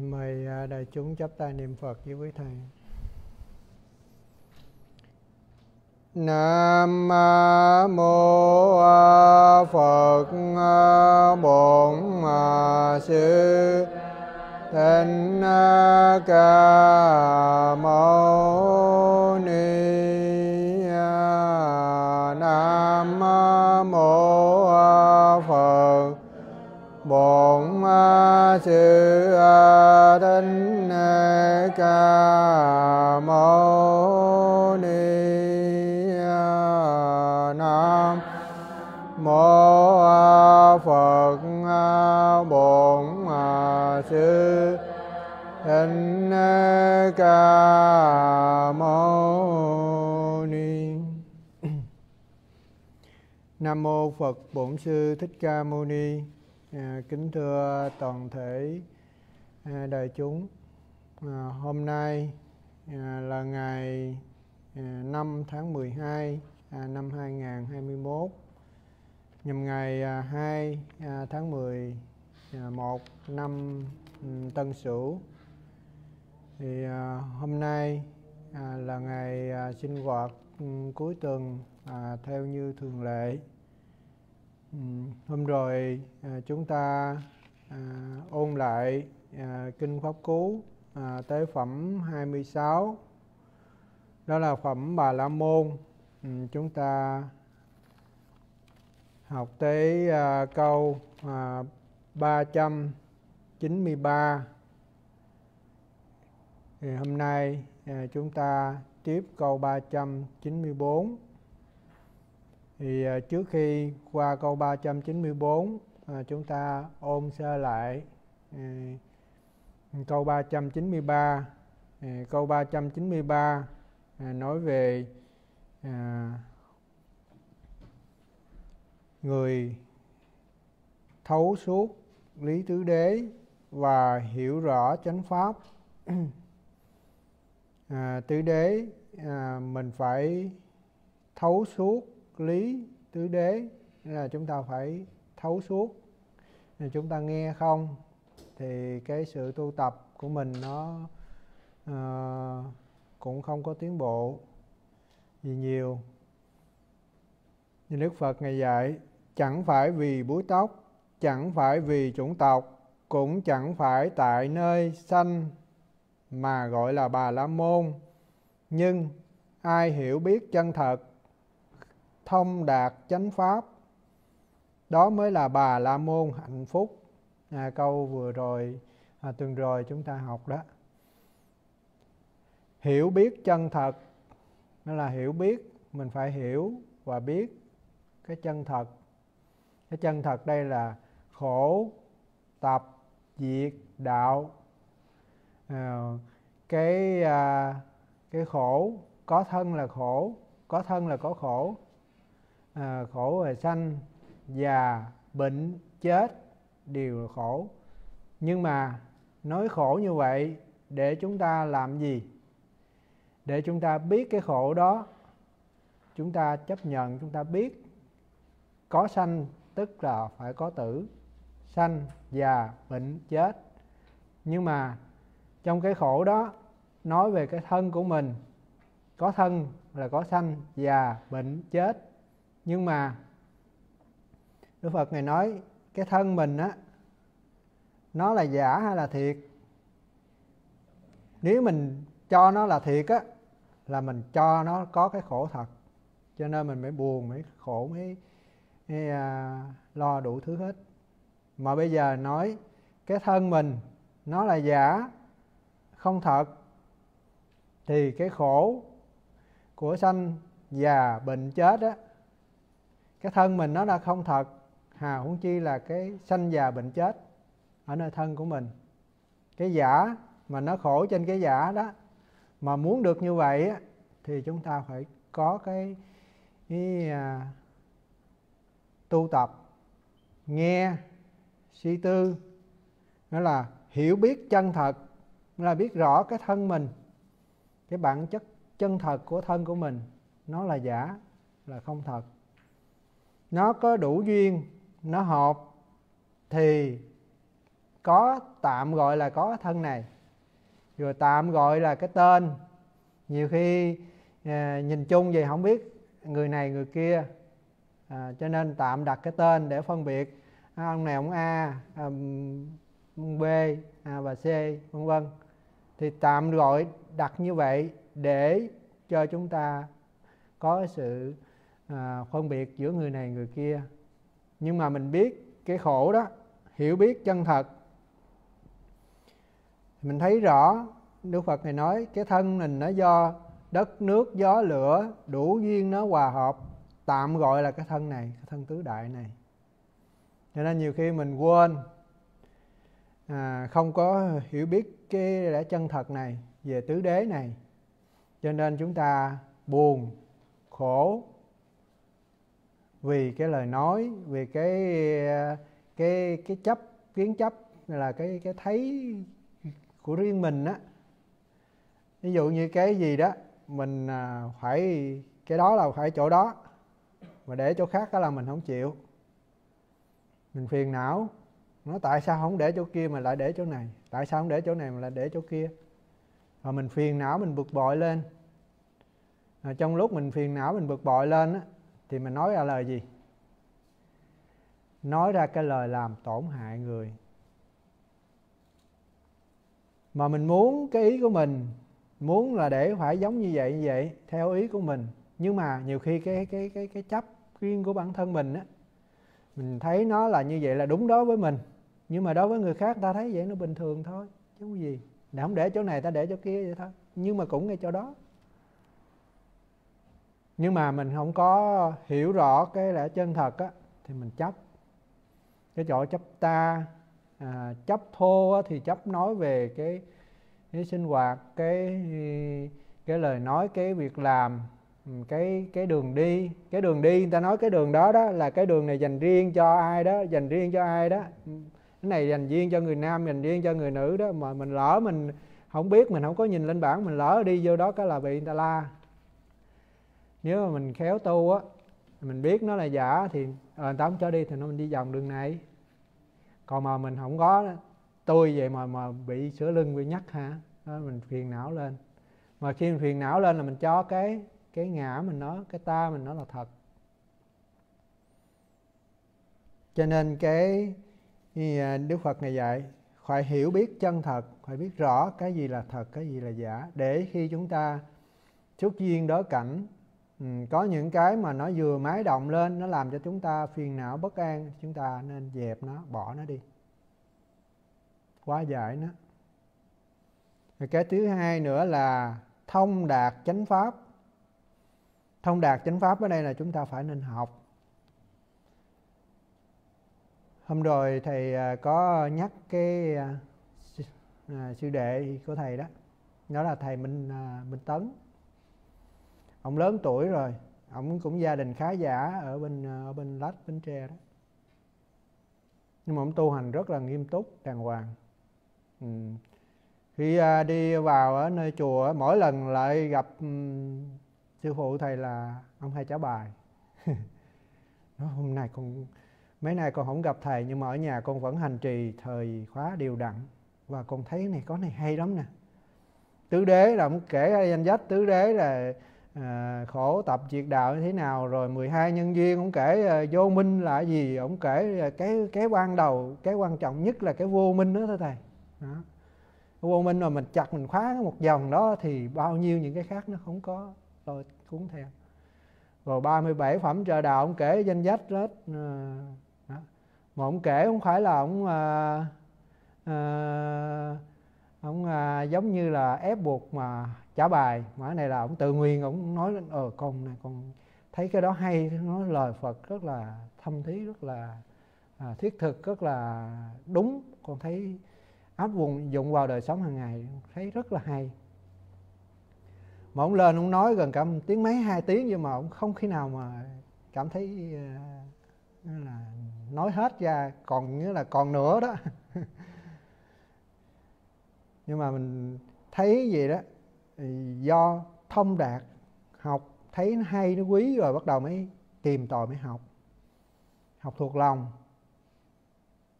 mời à, đại chúng chắp tay niệm phật với quý thầy. Nam mô à, Phật à, Bổn Sư Thích Ca Bổn Sư Thích Ca Mâu Ni à, Kính thưa toàn thể à, đại chúng. À, Hôm nay à, là ngày à, 5 tháng 12 à, năm 2021 nhằm ngày à, 2 à, tháng 10 à, 1 năm ừ, Tân Sửu. Thì à, hôm nay à, là ngày à, sinh hoạt ừ, cuối tuần à, theo như thường lệ hôm rồi à, chúng ta à, ôn lại à, kinh pháp cú à, tế phẩm 26 đó là phẩm bà la môn. Ừ, chúng ta học tới à, câu à, 393 thì hôm nay à, chúng ta tiếp câu 394 thì à, trước khi qua câu 394 à, chúng ta ôm sơ lại à, câu 393 à, câu 393 à, nói về à, người thấu suốt lý tứ đế và hiểu rõ chánh pháp. À, tứ đế à, mình phải thấu suốt lý tứ đế là chúng ta phải thấu suốt. Thì chúng ta nghe không thì cái sự tu tập của mình nó uh, cũng không có tiến bộ gì nhiều. Như Đức Phật ngày dạy chẳng phải vì búi tóc chẳng phải vì chủng tộc cũng chẳng phải tại nơi sanh mà gọi là bà la môn. Nhưng ai hiểu biết chân thật thông đạt chánh pháp. Đó mới là bà la môn hạnh phúc. À, câu vừa rồi à, tuần rồi chúng ta học đó. Hiểu biết chân thật. Nó là hiểu biết mình phải hiểu và biết cái chân thật. Cái chân thật đây là khổ tập diệt đạo. À, cái à, cái khổ có thân là khổ có thân là có khổ à, khổ về sanh già bệnh chết đều là khổ. Nhưng mà nói khổ như vậy để chúng ta làm gì? Để chúng ta biết cái khổ đó chúng ta chấp nhận chúng ta biết có sanh tức là phải có tử sanh già bệnh chết. Nhưng mà trong cái khổ đó nói về cái thân của mình có thân là có sanh già bệnh chết nhưng mà Đức Phật ngài nói cái thân mình á nó là giả hay là thiệt? Nếu mình cho nó là thiệt á là mình cho nó có cái khổ thật. Cho nên mình mới buồn mới khổ mới, mới à, lo đủ thứ hết. Mà bây giờ nói cái thân mình nó là giả không thật thì cái khổ của sanh già bệnh chết á cái thân mình nó là không thật. Hà huống chi là cái sanh già bệnh chết ở nơi thân của mình. Cái giả mà nó khổ trên cái giả đó mà muốn được như vậy thì chúng ta phải có cái, cái à, tu tập nghe suy tư. Nó là hiểu biết chân thật là biết rõ cái thân mình. Cái bản chất chân thật của thân của mình nó là giả là không thật nó có đủ duyên nó hợp thì có tạm gọi là có thân này. Rồi tạm gọi là cái tên. Nhiều khi à, nhìn chung vậy không biết người này người kia. À, cho nên tạm đặt cái tên để phân biệt. À, ông này ông A à, ông B à, và C vân vân. Thì tạm gọi đặt như vậy để cho chúng ta có sự à, phân biệt giữa người này người kia. Nhưng mà mình biết cái khổ đó hiểu biết chân thật. Mình thấy rõ Đức Phật này nói cái thân mình nó do đất nước gió lửa đủ duyên nó hòa hợp. Tạm gọi là cái thân này cái thân tứ đại này. Cho nên nhiều khi mình quên à, không có hiểu biết cái lẽ chân thật này về tứ đế này. Cho nên chúng ta buồn khổ vì cái lời nói vì cái cái cái chấp kiến chấp là cái cái thấy của riêng mình á. Ví dụ như cái gì đó mình à, phải cái đó là phải chỗ đó mà để chỗ khác đó là mình không chịu. Mình phiền não nó tại sao không để chỗ kia mà lại để chỗ này? Tại sao không để chỗ này mà lại để chỗ kia? Và mình phiền não mình bực bội lên. À, trong lúc mình phiền não mình bực bội lên á, thì mình nói ra lời gì? Nói ra cái lời làm tổn hại người. Mà mình muốn cái ý của mình, muốn là để phải giống như vậy như vậy, theo ý của mình. Nhưng mà nhiều khi cái cái cái cái chấp riêng của bản thân mình á, mình thấy nó là như vậy là đúng đối với mình. Nhưng mà đối với người khác, ta thấy vậy nó bình thường thôi, chứ không gì. Để không để chỗ này, ta để chỗ kia vậy thôi. Nhưng mà cũng ngay chỗ đó nhưng mà mình không có hiểu rõ cái lẽ chân thật á thì mình chấp. Cái chỗ chấp ta à, chấp thô á, thì chấp nói về cái, cái sinh hoạt cái cái lời nói cái việc làm ừ, cái cái đường đi. Cái đường đi người ta nói cái đường đó đó là cái đường này dành riêng cho ai đó dành riêng cho ai đó. Ừ, cái này dành riêng cho người nam dành riêng cho người nữ đó. Mà mình lỡ mình không biết mình không có nhìn lên bảng mình lỡ đi vô đó cái là bị người ta la nếu mà mình khéo tu á mình biết nó là giả thì à, người ta không cho đi thì nó mình đi vòng đường này. Còn mà mình không có tôi vậy mà mà bị sửa lưng bị nhắc hả? Đó, mình phiền não lên. Mà khi mình phiền não lên là mình cho cái cái ngã mình nói cái ta mình nói là thật. Cho nên cái ờ, đức phật này dạy phải hiểu biết chân thật phải biết rõ cái gì là thật cái gì là giả để khi chúng ta xuất duyên đối cảnh ừ, có những cái mà nó vừa máy động lên nó làm cho chúng ta phiền não bất an chúng ta nên dẹp nó bỏ nó đi. Quá giải nó. Cái thứ hai nữa là thông đạt chánh pháp. Thông đạt chánh pháp ở đây là chúng ta phải nên học. Hôm rồi thầy à, có nhắc cái à, à, sư đệ của thầy đó. Đó là thầy minh minh tấn ông lớn tuổi rồi. Ông cũng gia đình khá giả ở bên ờ, ở bên lách, bến tre đó. Nhưng mà ông tu hành rất là nghiêm túc, đàng hoàng. Ừ. khi ờ, đi vào ở nơi chùa, mỗi lần lại gặp ừ, sư phụ thầy là ông hay trả bài. Nó hôm nay con, mấy nay con không gặp thầy, nhưng mà ở nhà con vẫn hành trì thời khóa đều đặn. Và con thấy này, có này hay lắm nè. Tứ đế là ông kể danh sách, tứ đế là à, khổ tập triệt đạo như thế nào rồi 12 nhân duyên ông kể à, vô minh là gì ông kể à, cái cái ban đầu cái quan trọng nhất là cái vô minh đó thôi thầy đó. vô minh mà mình chặt mình khóa một dòng đó thì bao nhiêu những cái khác nó không có rồi cuốn theo rồi 37 phẩm trợ đạo ông kể danh sách hết à, đó. mà ông kể không phải là ông à, à, ông à, giống như là ép buộc mà trả bài. Mà cái này là ông tự nguyện ông nói ờ con này con thấy cái đó hay. Nói lời Phật rất là thâm thí rất là à, thiết thực rất là đúng. Con thấy áp dụng dụng vào đời sống hàng ngày thấy rất là hay. Mà ông lên ông nói gần cả một tiếng mấy hai tiếng nhưng mà ông không khi nào mà cảm thấy uh, là nói hết ra còn như là còn nữa đó. Nhưng mà mình thấy gì đó do thông đạt học thấy nó hay, nó quý rồi bắt đầu mới tìm tòi mới học. Học thuộc lòng.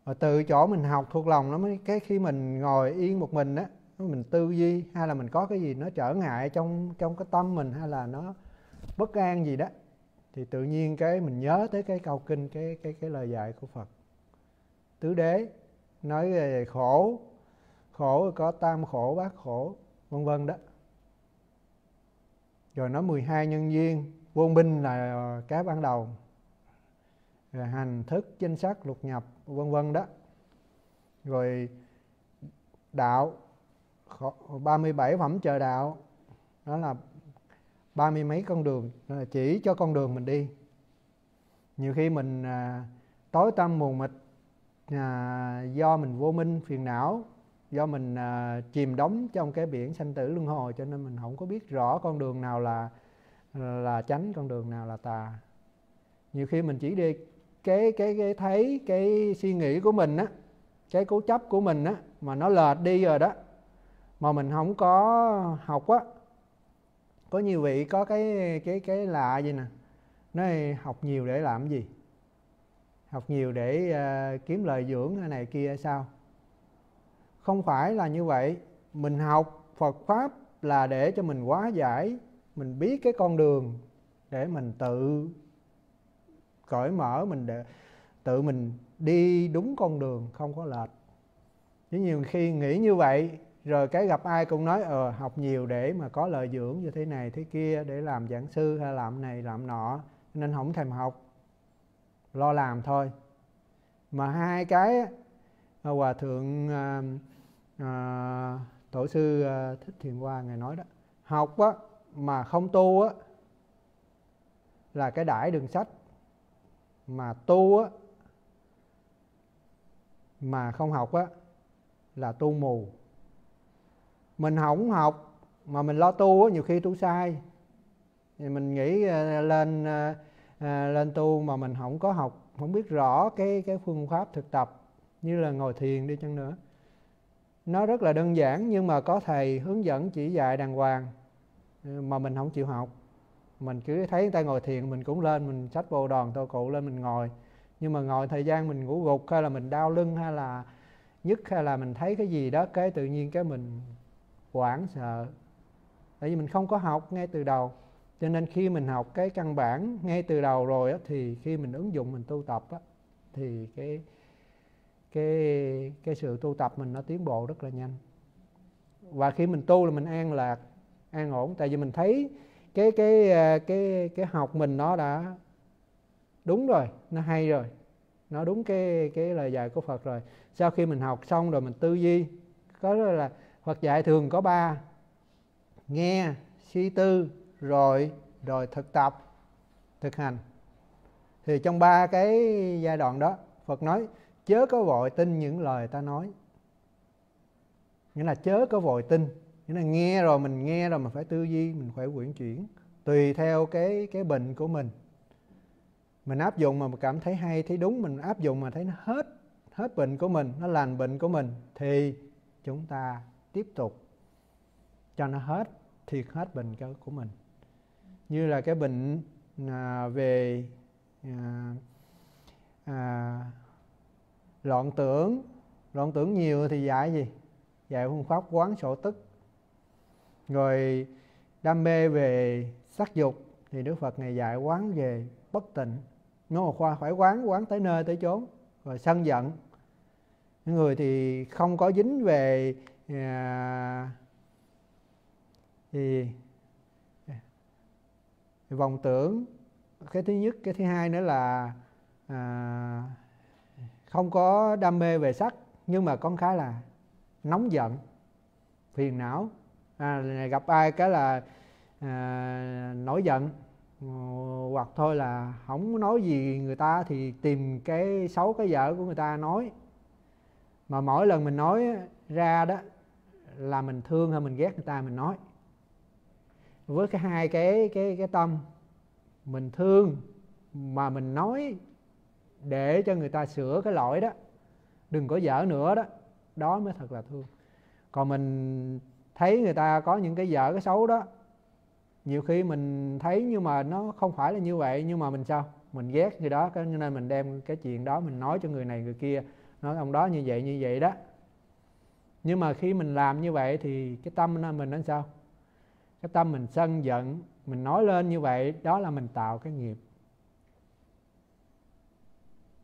Và từ chỗ mình học thuộc lòng nó mới, cái khi mình ngồi yên một mình á, mình tư duy hay là mình có cái gì nó trở ngại trong trong cái tâm mình hay là nó bất an gì đó, thì tự nhiên cái mình nhớ tới cái câu kinh, cái cái cái lời dạy của Phật. Tứ đế nói về khổ khổ có tam khổ, bát khổ, vân vân đó rồi nói 12 nhân viên vô minh là cái ban đầu. Rồi hành thức danh sắc lục nhập vân vân đó. Rồi đạo 37 phẩm chờ đạo đó là ba mươi mấy con đường là chỉ cho con đường mình đi. Nhiều khi mình à, tối tâm mù mịt à, do mình vô minh phiền não do mình à, chìm đóng trong cái biển sanh tử luân hồi cho nên mình không có biết rõ con đường nào là là tránh con đường nào là tà. Nhiều khi mình chỉ đi cái cái cái thấy cái suy nghĩ của mình á cái cố chấp của mình á mà nó lệch đi rồi đó mà mình không có học á. Có nhiều vị có cái cái cái lạ gì nè nói học nhiều để làm gì? Học nhiều để uh, kiếm lời dưỡng này kia sao? Không phải là như vậy. Mình học phật pháp là để cho mình hóa giải mình biết cái con đường để mình tự cởi mở mình để tự mình đi đúng con đường không có lệch. Chứ nhiều khi nghĩ như vậy rồi cái gặp ai cũng nói ờ học nhiều để mà có lợi dưỡng như thế này thế kia để làm giảng sư hay làm này làm nọ nên không thèm học. Lo làm thôi. Mà hai cái à, hòa thượng uh, à, tổ sư à, thích thiền hoa ngài nói đó học á, mà không tu á, là cái đãi đường sách mà tu á, mà không học á, là tu mù. Mình không học mà mình lo tu á, nhiều khi tu sai. Thì mình nghĩ à, lên à, à, lên tu mà mình không có học không biết rõ cái cái phương pháp thực tập như là ngồi thiền đi chăng nữa nó rất là đơn giản nhưng mà có thầy hướng dẫn chỉ dạy đàng hoàng ừ, mà mình không chịu học. Mình cứ thấy người ta ngồi thiền mình cũng lên mình xách bồ đòn tô cụ lên mình ngồi. Nhưng mà ngồi thời gian mình ngủ gục hay là mình đau lưng hay là nhức hay là mình thấy cái gì đó cái tự nhiên cái mình hoảng sợ. Tại vì mình không có học ngay từ đầu. Cho nên khi mình học cái căn bản ngay từ đầu rồi á, thì khi mình ứng dụng mình tu tập á, thì cái cái cái sự tu tập mình nó tiến bộ rất là nhanh. Và khi mình tu là mình an lạc, an ổn. Tại vì mình thấy cái cái à, cái cái học mình nó đã đúng rồi, nó hay rồi. Nó đúng cái cái lời dạy của Phật rồi. Sau khi mình học xong rồi mình tư duy, có là, Phật dạy thường có ba. Nghe, suy tư, rồi rồi thực tập, thực hành. Thì trong ba cái giai đoạn đó, Phật nói chớ có vội tin những lời ta nói. Nghĩa là chớ có vội tin. Nghĩa là nghe rồi mình nghe rồi mình phải tư duy mình phải quyển chuyển tùy theo cái cái bệnh của mình. Mình áp dụng mà cảm thấy hay thấy đúng mình áp dụng mà thấy nó hết hết bệnh của mình nó lành bệnh của mình thì chúng ta tiếp tục cho nó hết thiệt hết bệnh của mình. Như là cái bệnh à, về à, à, loạn tưởng. Loạn tưởng nhiều thì dạy gì? Dạy phương pháp quán sổ tức. Rồi đam mê về sắc dục thì đức phật này dạy quán về bất tịnh. Nó khoa phải quán quán tới nơi tới chốn rồi sân giận. Những người thì không có dính về à, thì à, vòng tưởng. Cái thứ nhất cái thứ hai nữa là à, không có đam mê về sắc nhưng mà con khá là nóng giận phiền não. À, gặp ai cái là à, nổi giận ờ, hoặc thôi là không nói gì người ta thì tìm cái xấu cái dở của người ta nói. Mà mỗi lần mình nói ra đó là mình thương hay mình ghét người ta mình nói. Với cái hai cái cái cái tâm mình thương mà mình nói để cho người ta sửa cái lỗi đó. Đừng có dở nữa đó. Đó mới thật là thương. Còn mình thấy người ta có những cái dở, cái xấu đó, nhiều khi mình thấy nhưng mà nó không phải là như vậy, nhưng mà mình sao? Mình ghét người đó cho nên mình đem cái chuyện đó mình nói cho người này người kia, nói ông đó như vậy như vậy đó. Nhưng mà khi mình làm như vậy thì cái tâm mình nó sao? Cái tâm mình sân giận, mình nói lên như vậy, đó là mình tạo cái nghiệp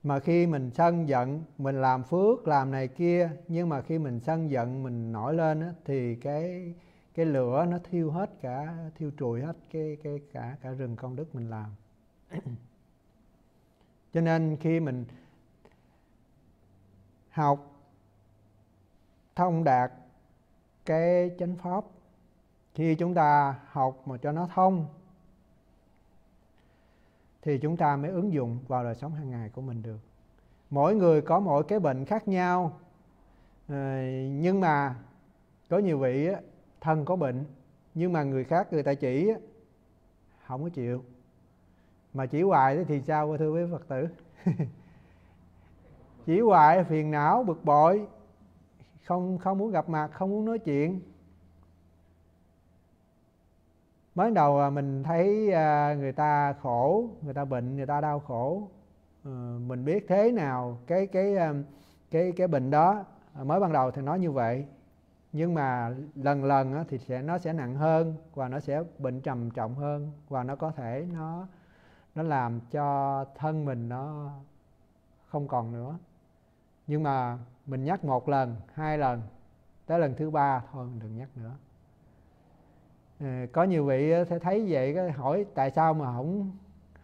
mà khi mình sân giận mình làm phước làm này kia nhưng mà khi mình sân giận mình nổi lên á, thì cái cái lửa nó thiêu hết cả thiêu trụi hết cái cái cả cả rừng công đức mình làm. Cho nên khi mình học thông đạt cái chánh pháp khi chúng ta học mà cho nó thông thì chúng ta mới ứng dụng vào đời sống hàng ngày của mình được. Mỗi người có mỗi cái bệnh khác nhau. À, nhưng mà có nhiều vị á, thân có bệnh nhưng mà người khác người ta chỉ á, không có chịu. Mà chỉ hoài thì sao thưa quý phật tử? Chỉ hoài phiền não bực bội không không muốn gặp mặt không muốn nói chuyện mới đầu à, mình thấy à, người ta khổ, người ta bệnh, người ta đau khổ. Ờ, mình biết thế nào cái cái à, cái cái bệnh đó. Mới ban đầu thì nói như vậy. Nhưng mà lần lần thì sẽ, nó sẽ nặng hơn và nó sẽ bệnh trầm trọng hơn và nó có thể nó nó làm cho thân mình nó không còn nữa. Nhưng mà mình nhắc một lần, hai lần, tới lần thứ ba thôi mình đừng nhắc nữa. Ờ, có nhiều vị ờ, sẽ thấy vậy, cái hỏi tại sao mà không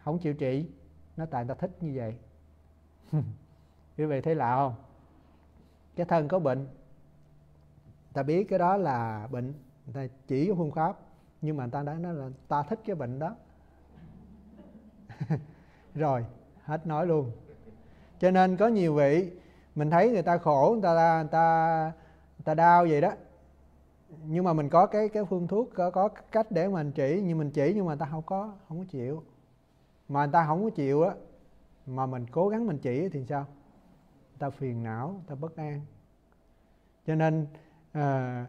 không chịu trị? Nó tại ta thích như vậy. Quý vị thấy lạ không? Cái thân có bệnh. Ta biết cái đó là bệnh, người ta chỉ phương pháp, nhưng mà người ta đã nói là ta thích cái bệnh đó. Rồi, hết nói luôn. Cho nên có nhiều vị, mình thấy người ta khổ, người ta người ta người ta đau vậy đó nhưng mà mình có cái cái phương thuốc có, có cách để mình chỉ nhưng mình chỉ nhưng mà người ta không có không có chịu. Mà người ta không có chịu á mà mình cố gắng mình chỉ thì sao? Người ta phiền não người ta bất an. Cho nên à,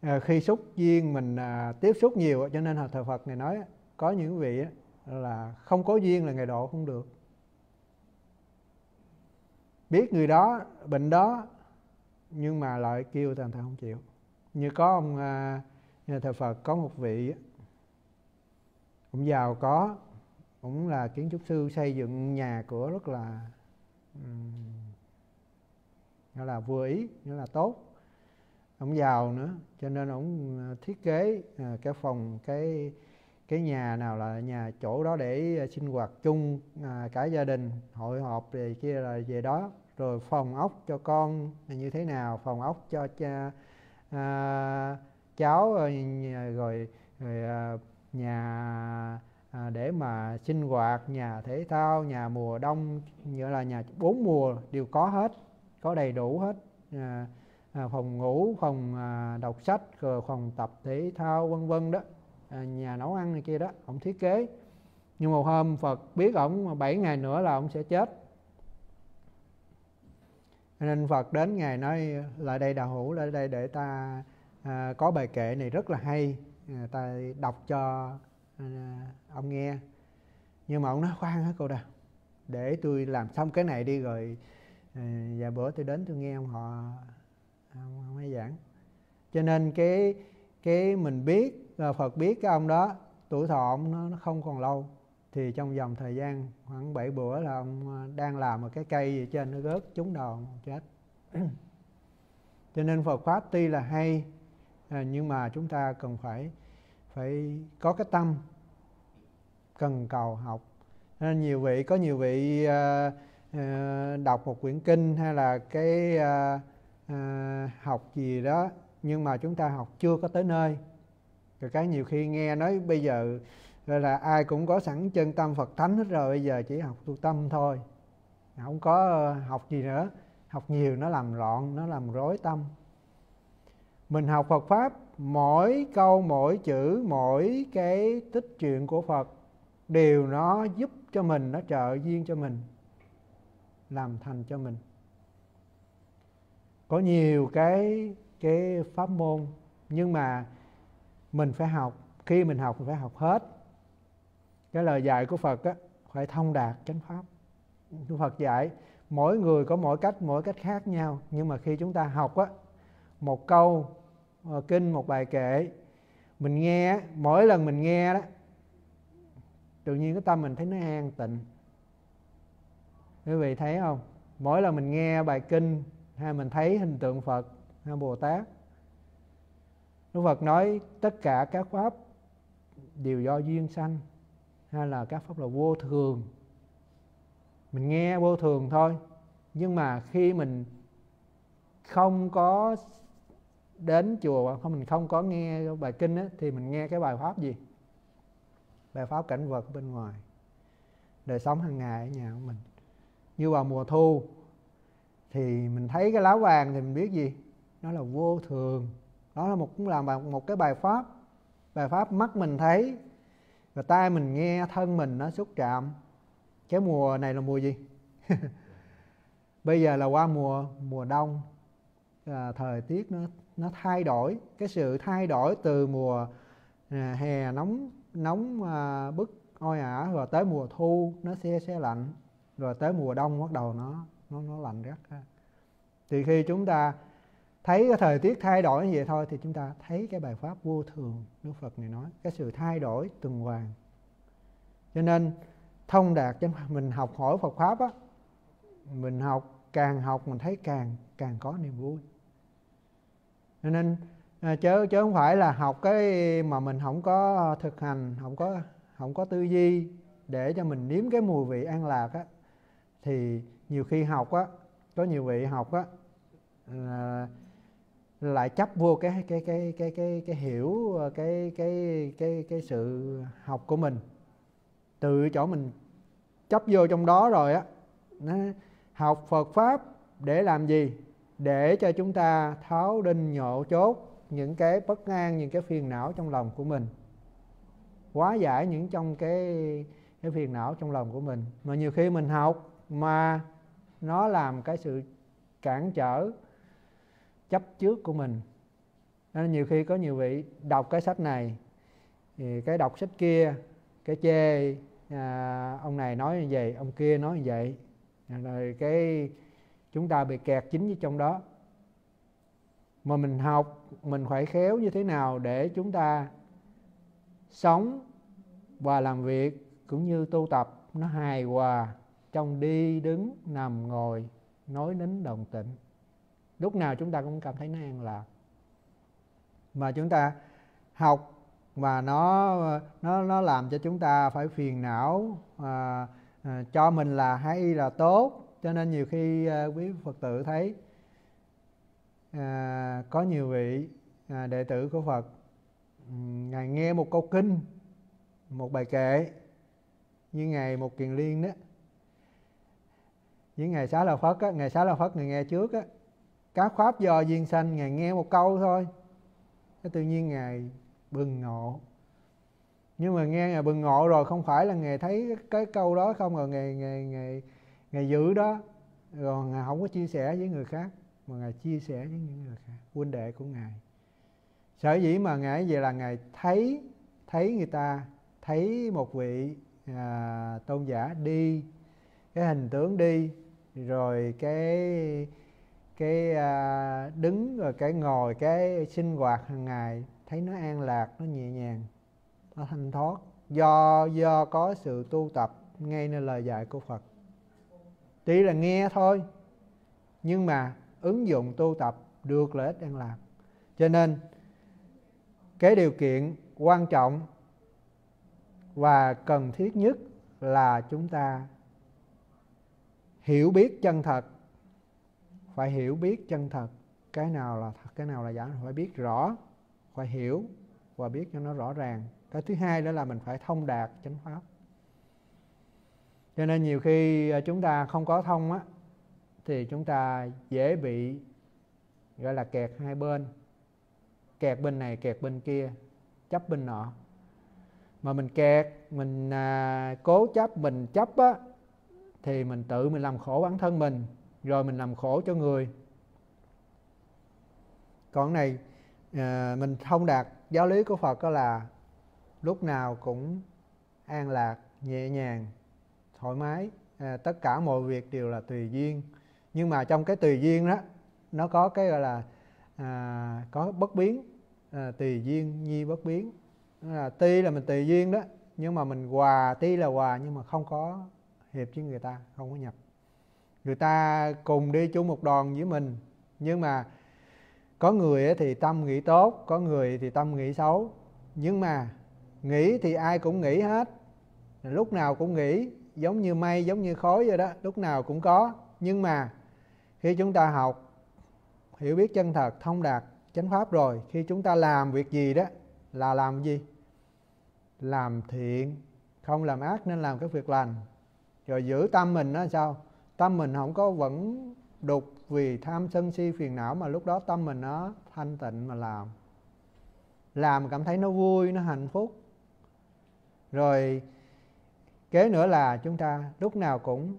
à, khi xúc duyên mình à, tiếp xúc nhiều cho nên thờ Phật này nói có những vị á, là không có duyên là ngày độ không được. Biết người đó bệnh đó nhưng mà lại kêu thằng ta không chịu như có ông à, nhà thờ Phật có một vị cũng giàu có cũng là kiến trúc sư xây dựng nhà cửa rất là um, là vừa ý nghĩa là tốt. Ông giàu nữa cho nên ông à, thiết kế à, cái phòng cái cái nhà nào là nhà chỗ đó để à, sinh hoạt chung à, cả gia đình hội họp về kia là về đó. Rồi phòng ốc cho con như thế nào phòng ốc cho cha à, cháu ờ, ờ, rồi, rồi, à, nhà à, để mà sinh hoạt nhà thể thao nhà mùa đông như là nhà bốn mùa đều có hết có đầy đủ hết. À, à, phòng ngủ phòng à, đọc sách rồi phòng tập thể thao vân vân đó. À, nhà nấu ăn này kia đó ông thiết kế. Nhưng một hôm Phật biết ổng 7 ngày nữa là ông sẽ chết nên Phật đến ngày nói lại đây đạo hữu lại đây để ta à, có bài kệ này rất là hay à, ta đọc cho à, ông nghe. Nhưng mà ông nói khoan hả cô đâu để tôi làm xong cái này đi rồi à, và bữa tôi đến tôi nghe ông họ ông, ông ấy giảng. Cho nên cái cái mình biết à, Phật biết cái ông đó tuổi thọ ông nó, nó không còn lâu thì trong vòng thời gian khoảng 7 bữa là ông à, đang làm một cái cây gì trên nó rớt trúng đầu chết. Cho nên Phật pháp tuy là hay à, nhưng mà chúng ta cần phải phải có cái tâm cần cầu học. Nên nhiều vị có nhiều vị uh, uh, đọc một quyển kinh hay là cái uh, uh, học gì đó nhưng mà chúng ta học chưa có tới nơi. Rồi cái nhiều khi nghe nói bây giờ rồi là ai cũng có sẵn chân tâm Phật thánh hết rồi, bây giờ chỉ học tu tâm thôi. Không có ờ, học gì nữa. Học nhiều nó làm loạn, nó làm rối tâm. Mình học Phật pháp, mỗi câu, mỗi chữ, mỗi cái tích chuyện của Phật, đều nó giúp cho mình, nó trợ duyên cho mình, làm thành cho mình. Có nhiều cái cái pháp môn, nhưng mà mình phải học, khi mình học, mình phải học hết cái lời dạy của Phật á, phải thông đạt chánh pháp. Đức Phật dạy, mỗi người có mỗi cách mỗi cách khác nhau. Nhưng mà khi chúng ta học á, một câu một kinh, một bài kệ, mình nghe mỗi lần mình nghe đó, tự nhiên cái tâm mình thấy nó an tịnh. Quý vị thấy không? Mỗi lần mình nghe bài kinh hay mình thấy hình tượng phật hay bồ tát, đức phật nói tất cả các pháp đều do duyên sanh hay là các pháp là vô thường. Mình nghe vô thường thôi. Nhưng mà khi mình không có đến chùa không mình không có nghe bài kinh á, thì mình nghe cái bài pháp gì? Bài pháp cảnh vật bên ngoài. Đời sống hàng ngày ở nhà của mình. Như vào mùa thu thì mình thấy cái lá vàng thì mình biết gì? Nó là vô thường. Đó là một cũng là một cái bài pháp. Bài pháp mắt mình thấy và tai mình nghe thân mình nó xúc chạm. Cái mùa này là mùa gì? Bây giờ là qua mùa mùa đông. À, thời tiết nó nó thay đổi. Cái sự thay đổi từ mùa à, hè nóng nóng à, bức oi ả rồi tới mùa thu nó xe xe lạnh. Rồi tới mùa đông bắt đầu nó nó nó lạnh rất thì khi chúng ta thấy cái thời tiết thay đổi như vậy thôi thì chúng ta thấy cái bài pháp vô thường Đức Phật này nói, cái sự thay đổi tuần hoàn. Cho nên thông đạt cho mình học hỏi Phật pháp á, mình học, càng học mình thấy càng càng có niềm vui. Cho nên à, chớ chớ không phải là học cái mà mình không có thực hành, không có không có tư duy để cho mình nếm cái mùi vị an lạc á, thì nhiều khi học á, có nhiều vị học á, là lại chấp vô cái cái cái cái cái cái hiểu ờ, cái cái cái cái sự học của mình. Từ chỗ mình chấp vô trong đó rồi á học Phật pháp để làm gì? Để cho chúng ta tháo đinh nhộ chốt những cái bất an, những cái phiền não trong lòng của mình. Hóa giải những trong cái cái phiền não trong lòng của mình. Mà nhiều khi mình học mà nó làm cái sự cản trở chấp trước của mình. Nên nhiều khi có nhiều vị đọc cái sách này thì cái đọc sách kia cái chê à, ông này nói như vậy ông kia nói như vậy rồi cái chúng ta bị kẹt chính với trong đó. Mà mình học mình phải khéo như thế nào để chúng ta sống và làm việc cũng như tu tập nó hài hòa trong đi đứng nằm ngồi nói nín đồng tịnh lúc nào chúng ta cũng cảm thấy nó an lạc. Mà chúng ta học mà nó nó nó làm cho chúng ta phải phiền não à, à, cho mình là hay là tốt. Cho nên nhiều khi à, quý phật tử thấy à, có nhiều vị à, đệ tử của phật ngài nghe một câu kinh một bài kệ như ngày một kiền liên đó. Những ngày xá lợi phất á ngày xá lợi phất ngày nghe trước á các pháp do duyên sanh ngài nghe một câu thôi. Cái tự nhiên ngài bừng ngộ. Nhưng mà nghe ngài bừng ngộ rồi không phải là ngài thấy cái câu đó không rồi ngài ngài ngài ngài giữ đó. Rồi ngài không có chia sẻ với người khác mà ngài chia sẻ với những người khác huynh đệ của ngài. Sở dĩ mà ngài về là ngài thấy thấy người ta thấy một vị à, tôn giả đi cái hình tướng đi rồi cái cái à, đứng rồi cái ngồi cái sinh hoạt hàng ngày thấy nó an lạc nó nhẹ nhàng nó thanh thoát. Do do có sự tu tập ngay nơi lời dạy của Phật. Tuy là nghe thôi nhưng mà ứng dụng tu tập được lợi ích an lạc. Cho nên cái điều kiện quan trọng và cần thiết nhất là chúng ta hiểu biết chân thật phải hiểu biết chân thật cái nào là thật cái nào là giả phải biết rõ. Phải hiểu và biết cho nó rõ ràng. Cái thứ hai đó là mình phải thông đạt chánh pháp. Cho nên nhiều khi ờ, chúng ta không có thông á thì chúng ta dễ bị gọi là kẹt hai bên. Kẹt bên này kẹt bên kia chấp bên nọ. Mà mình kẹt mình à, cố chấp mình chấp á thì mình tự mình làm khổ bản thân mình rồi mình làm khổ cho người. Còn này à, mình thông đạt giáo lý của Phật đó là lúc nào cũng an lạc nhẹ nhàng thoải mái. À, tất cả mọi việc đều là tùy duyên. Nhưng mà trong cái tùy duyên đó nó có cái gọi là à, có bất biến à, tùy duyên nhi bất biến. Là tuy là mình tùy duyên đó nhưng mà mình hòa tuy là hòa nhưng mà không có hiệp với người ta không có nhập người ta cùng đi chung một đoàn với mình. Nhưng mà có người thì tâm nghĩ tốt, có người thì tâm nghĩ xấu. Nhưng mà nghĩ thì ai cũng nghĩ hết. Lúc nào cũng nghĩ, giống như mây, giống như khói vậy đó, lúc nào cũng có. Nhưng mà khi chúng ta học, hiểu biết chân thật, thông đạt chánh pháp rồi, khi chúng ta làm việc gì đó, là làm gì? Làm thiện, không làm ác nên làm cái việc lành. Rồi giữ tâm mình nó sao? Tâm mình không có vẫn đục vì tham sân si phiền não mà lúc đó tâm mình nó thanh tịnh mà làm. Làm cảm thấy nó vui, nó hạnh phúc. Rồi, kế nữa là chúng ta lúc nào cũng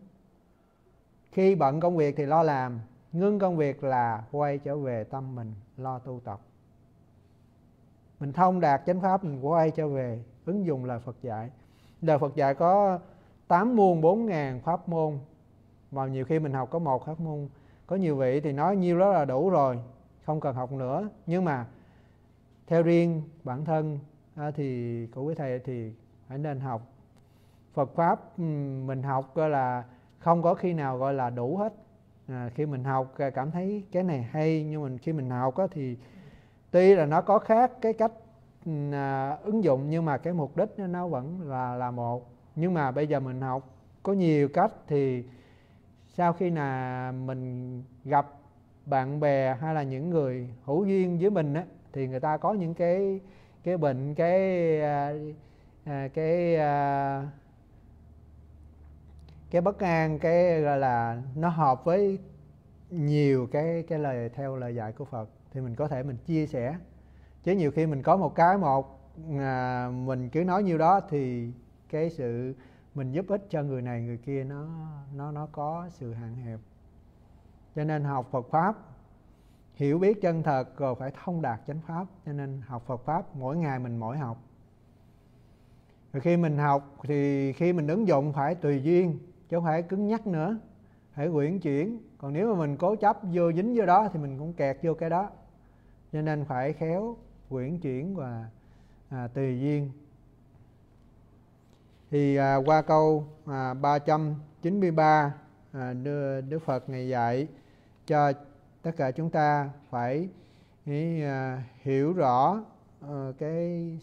khi bận công việc thì lo làm, ngưng công việc là quay trở về tâm mình, lo tu tập. Mình thông đạt chánh pháp, mình quay trở về, ứng dụng lời Phật dạy. Lời Phật dạy có tám muôn, bốn ngàn pháp môn mà nhiều khi mình học có một pháp môn có nhiều vị thì nói nhiêu đó là đủ rồi không cần học nữa. Nhưng mà theo riêng bản thân thì của quý thầy thì phải nên học. Phật pháp mình học gọi là không có khi nào gọi là đủ hết. À, khi mình học à, cảm thấy cái này hay nhưng mình khi mình học á, thì tuy là nó có khác cái cách à, ứng dụng nhưng mà cái mục đích nó vẫn là là một. Nhưng mà bây giờ mình học có nhiều cách thì sau khi là mình gặp bạn bè hay là những người hữu duyên với mình á thì người ta có những cái cái bệnh cái à, à, cái à, cái bất an cái gọi là nó hợp với nhiều cái cái lời theo lời dạy của Phật thì mình có thể mình chia sẻ. Chứ nhiều khi mình có một cái một à, mình cứ nói nhiêu đó thì cái sự mình giúp ích cho người này người kia nó nó nó có sự hạn hẹp. Cho nên học Phật pháp hiểu biết chân thật rồi phải thông đạt chánh pháp. Cho nên học Phật pháp mỗi ngày mình mỗi học. Rồi khi mình học thì khi mình ứng dụng phải tùy duyên chứ không phải cứng nhắc nữa phải quyển chuyển. Còn nếu mà mình cố chấp vô dính vô đó thì mình cũng kẹt vô cái đó. Cho nên phải khéo quyển chuyển và à, tùy duyên thì à, qua câu à, 393 à, Đức, Đức Phật ngày dạy cho tất cả chúng ta phải ý, à, hiểu rõ à, cái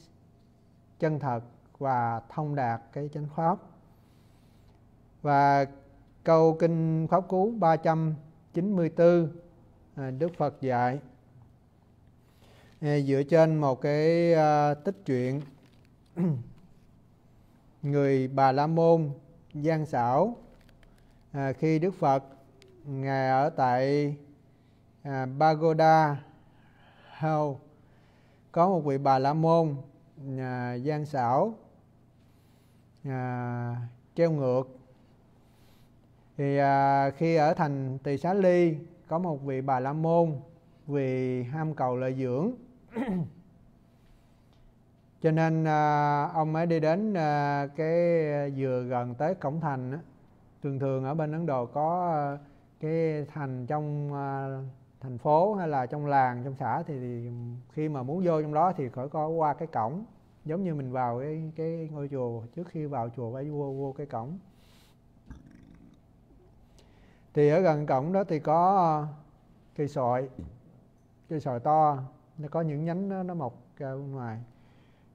chân thật và thông đạt cái chánh pháp. Và câu kinh pháp cú 394 à, Đức Phật dạy à, dựa trên một cái à, tích truyện người Bà La Môn gian xảo à, khi Đức Phật ngài ở tại à, Pagoda hầu có một vị Bà La Môn à, gian xảo à, treo ngược. Thì à, khi ở thành Tỳ Xá Ly có một vị Bà La Môn vì ham cầu lợi dưỡng. cho nên à, ông mới đi đến à, cái vừa gần tới cổng thành á. thường thường ở bên ấn độ có à, cái thành trong à, thành phố hay là trong làng trong xã thì, thì khi mà muốn vô trong đó thì phải có qua cái cổng. Giống như mình vào cái cái ngôi chùa trước khi vào chùa phải vô vô cái cổng. Thì ở gần cổng đó thì có cây sồi cây sồi to. Nó có những nhánh nó, nó mọc ra bên ngoài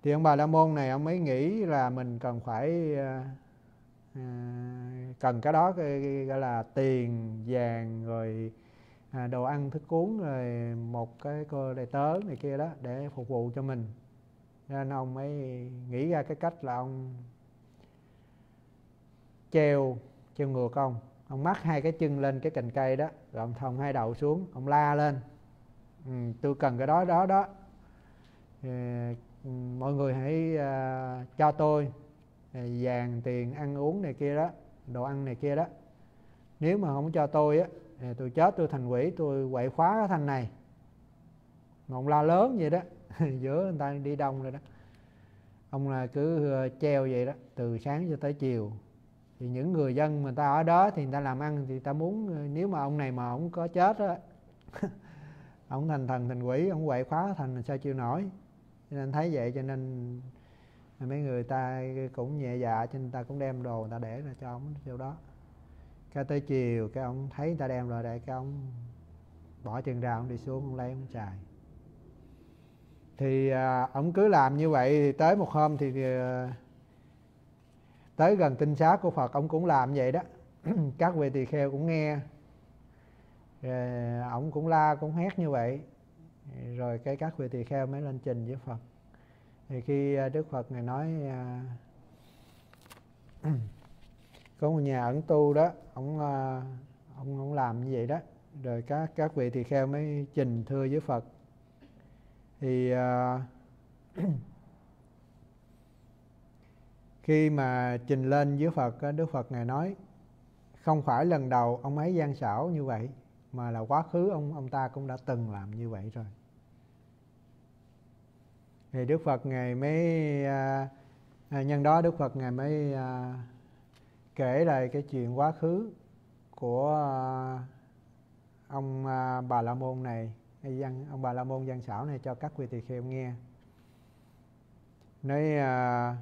thì ông bà la môn này ông mới nghĩ là mình cần phải à, cần cái đó cái, gọi là tiền vàng rồi à, đồ ăn thức uống rồi một cái cô đầy tớ này kia đó để phục vụ cho mình. Nên ông mới nghĩ ra cái cách là ông treo treo ngược ông. Ông mắc hai cái chân lên cái cành cây đó rồi ông thòng hai đầu xuống ông la lên. Ừ, tôi cần cái đó đó đó mọi người hãy uh, cho tôi à, vàng tiền ăn uống này kia đó đồ ăn này kia đó. Nếu mà không cho tôi á thì tôi chết tôi thành quỷ tôi quậy khóa cái thành này. Mà ông la lớn vậy đó giữa người ta đi đông rồi đó. Ông là cứ à, treo vậy đó từ sáng cho tới chiều. Thì những người dân mà ta ở đó thì người ta làm ăn thì ta muốn nếu mà ông này mà ông có chết á ông thành thần thành quỷ ông quậy khóa thành sao chịu nổi cho nên thấy vậy cho nên mấy người ta cũng nhẹ dạ cho nên ta cũng đem đồ người ta để ra cho ông chỗ đó. Cái tới chiều cái ông thấy người ta đem rồi đây, cái ông bỏ chân ra ông đi xuống ông lấy ông chài. Thì à, ông cứ làm như vậy thì tới một hôm thì à, tới gần tinh xá của Phật ông cũng làm vậy đó. Các vị tỳ kheo cũng nghe. Rồi à, ông cũng la cũng hét như vậy rồi cái các vị tỳ kheo mới lên trình với Phật. Thì khi à, Đức Phật ngài nói à, có một nhà ẩn tu đó ông à, ông ông làm như vậy đó. Rồi các các vị tỳ kheo mới trình thưa với Phật. Thì uh, khi mà trình lên với Phật Đức Phật ngài nói không phải lần đầu ông ấy gian xảo như vậy mà là quá khứ ông ông ta cũng đã từng làm như vậy rồi thì Đức Phật ngài mới à, à, nhân đó Đức Phật ngài mới à, kể lại cái chuyện quá khứ của à, ông à, Bà La Môn này dân ông Bà La Môn dân xảo này cho các vị tỳ kheo nghe. Nói à,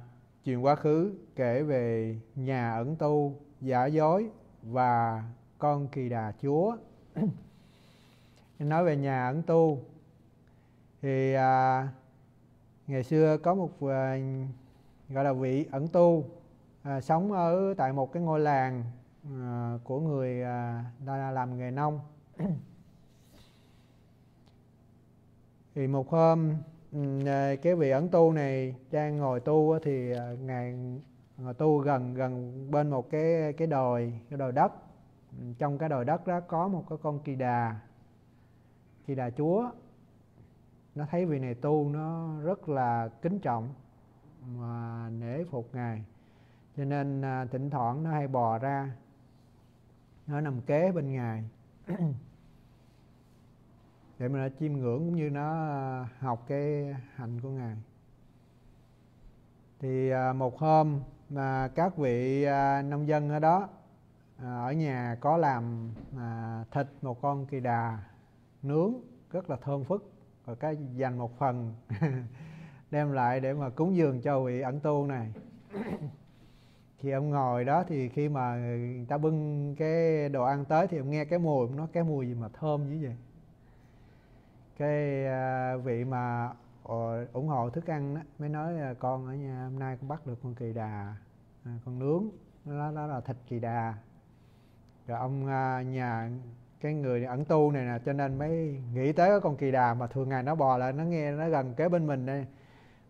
chuyện quá khứ kể về nhà ẩn tu giả dối và con kỳ đà chúa. Nói về nhà ẩn tu thì à, ngày xưa có một à, gọi là vị ẩn tu à, sống ở tại một cái ngôi làng à, của người à, làm nghề nông. Thì một hôm ừ, à, cái vị ẩn tu này đang ngồi tu thì à, ngài ngồi tu gần gần bên một cái cái đồi cái đồi đất. Trong cái đồi đất đó có một cái con kỳ đà kỳ đà chúa nó thấy vị này tu nó rất là kính trọng mà nể phục ngài. Cho nên à, thỉnh thoảng nó hay bò ra nó nằm kế bên ngài. Để mà nó chiêm ngưỡng cũng như nó à, học cái hành của ngài. Thì à, một hôm mà các vị à, nông dân ở đó à, ở nhà có làm à, thịt một con kỳ đà nướng rất là thơm phức và cái dành một phần đem lại để mà cúng dường cho vị ẩn tu này. Khi ông ngồi đó thì khi mà người ta bưng cái đồ ăn tới thì ông nghe cái mùi nó cái mùi gì mà thơm như vậy? Cái à, vị mà ờ, ủng hộ thức ăn đó mới nói à, con ở nhà hôm nay con bắt được con kỳ đà à, con nướng đó, đó là thịt kỳ đà. Rồi ông nhà cái người ẩn tu này nè, cho nên mới nghĩ tới con kỳ đà mà thường ngày nó bò lại, nó nghe nó gần kế bên mình đây.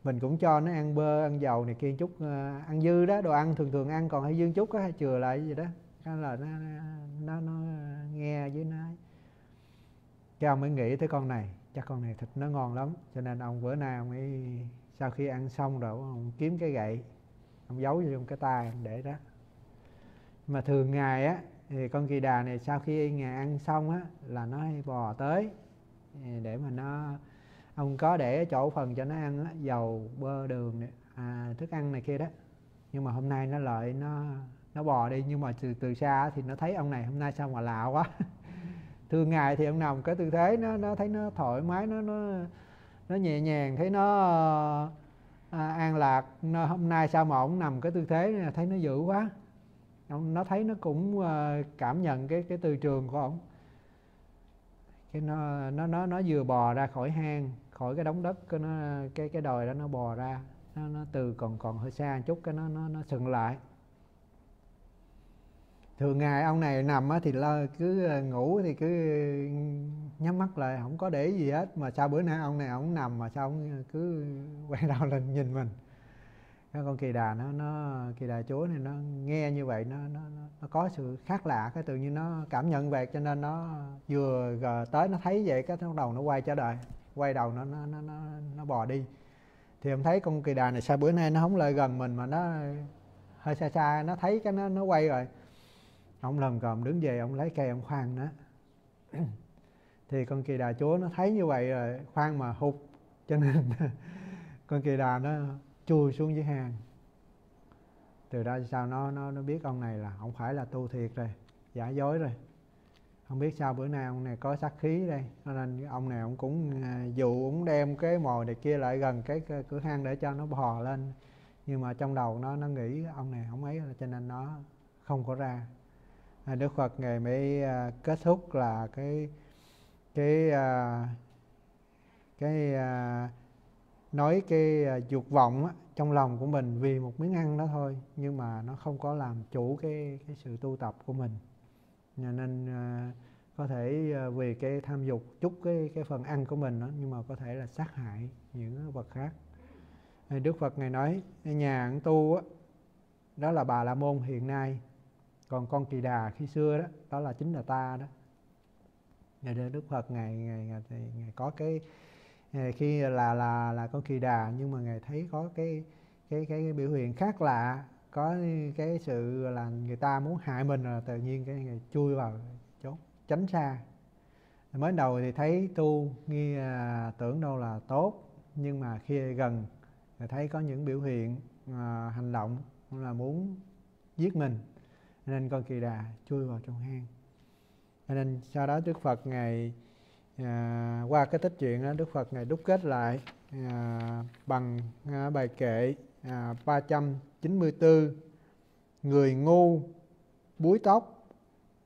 Mình cũng cho nó ăn bơ, ăn dầu này kia chút ờ, ăn dư đó, đồ ăn thường thường ăn còn hay dương chút á, hay chừa lại gì đó. Cái là nó nó nó nghe với nó. Cái ông mới nghĩ tới con này, chắc con này thịt nó ngon lắm, cho nên ông bữa nay ông ấy, sau khi ăn xong rồi ông kiếm cái gậy, ông giấu vô trong cái tay ông để đó. Mà thường ngày á thì con kỳ đà này sau khi ngài ăn xong á là nó hay bò tới. Để mà nó ông có để chỗ phần cho nó ăn á, dầu bơ đường này, à, thức ăn này kia đó. Nhưng mà hôm nay nó lợi nó nó bò đi. Nhưng mà từ từ xa thì nó thấy ông này hôm nay sao mà lạ quá. Thường ngày thì ông nằm cái tư thế nó nó thấy nó thoải mái nó nó nó nhẹ nhàng thấy nó à, an lạc. Nó, hôm nay sao mà ông nằm cái tư thế này, thấy nó dữ quá ông, nó thấy nó cũng ờ, cảm nhận cái cái từ trường của ông. Cái nó nó nó nó vừa bò ra khỏi hang, khỏi cái đống đất cái nó, cái cái đồi đó nó bò ra. Nó nó từ còn còn hơi xa một chút cái nó nó nó sừng lại. Thường ngày ông này nằm á thì lơ cứ ờ, ngủ thì cứ nhắm mắt lại, không có để gì hết. Mà sao bữa nay ông này ông nằm mà sao ông cứ quay đầu lên nhìn mình? Cái con kỳ đà nó nó kỳ đà chúa này nó nghe như vậy nó nó nó có sự khác lạ cái tự nhiên nó cảm nhận về cho nên nó vừa tới nó thấy vậy cái bắt đầu nó quay trở lại quay đầu nó nó nó nó, nó bò đi. Thì em thấy con kỳ đà này sao bữa nay nó không lại gần mình mà nó hơi xa xa nó thấy cái nó nó quay rồi. Ông lầm cầm đứng về ông lấy cây ông khoan nó. Thì con kỳ đà chúa nó thấy như vậy rồi khoan mà hụt cho nên con kỳ đà nó chui xuống dưới hang. Từ đó sao nó nó nó biết ông này là, không phải là tu thiệt rồi, giả dối rồi. Không biết sao bữa nay ông này có sát khí đây. Cho nên ông này ông cũng à, dụ ông đem cái mồi này kia lại gần cái cửa hang để cho nó bò lên. Nhưng mà trong đầu nó nó nghĩ ông này không ấy, cho nên nó không có ra. À, Đức Phật ngày mới à, kết thúc là cái cái cái nói cái à, dục vọng á, trong lòng của mình vì một miếng ăn đó thôi nhưng mà nó không có làm chủ cái cái sự tu tập của mình. Nên uh, có thể uh, vì cái tham dục chút cái cái phần ăn của mình đó nhưng mà có thể là sát hại những vật khác. Đức Phật ngài nói nhà ăn tu á, đó là bà la môn hiện nay còn con kỳ đà khi xưa đó đó là chính là ta đó. Ngày Đức Phật ngài ngài, ngài, ngài có cái khi là là là con kỳ đà nhưng mà ngài thấy có cái cái cái, cái biểu hiện khác lạ có cái sự là người ta muốn hại mình là tự nhiên cái ngài chui vào chốn tránh xa. Mới đầu thì thấy tu nghi à, tưởng đâu là tốt nhưng mà khi gần thì thấy có những biểu hiện à, hành động là muốn giết mình nên con kỳ đà chui vào trong hang. Nên sau đó đức phật ngài à, qua cái tích chuyện đó đức phật ngài đúc kết lại à, bằng à, bài kệ à, 394 người ngu búi tóc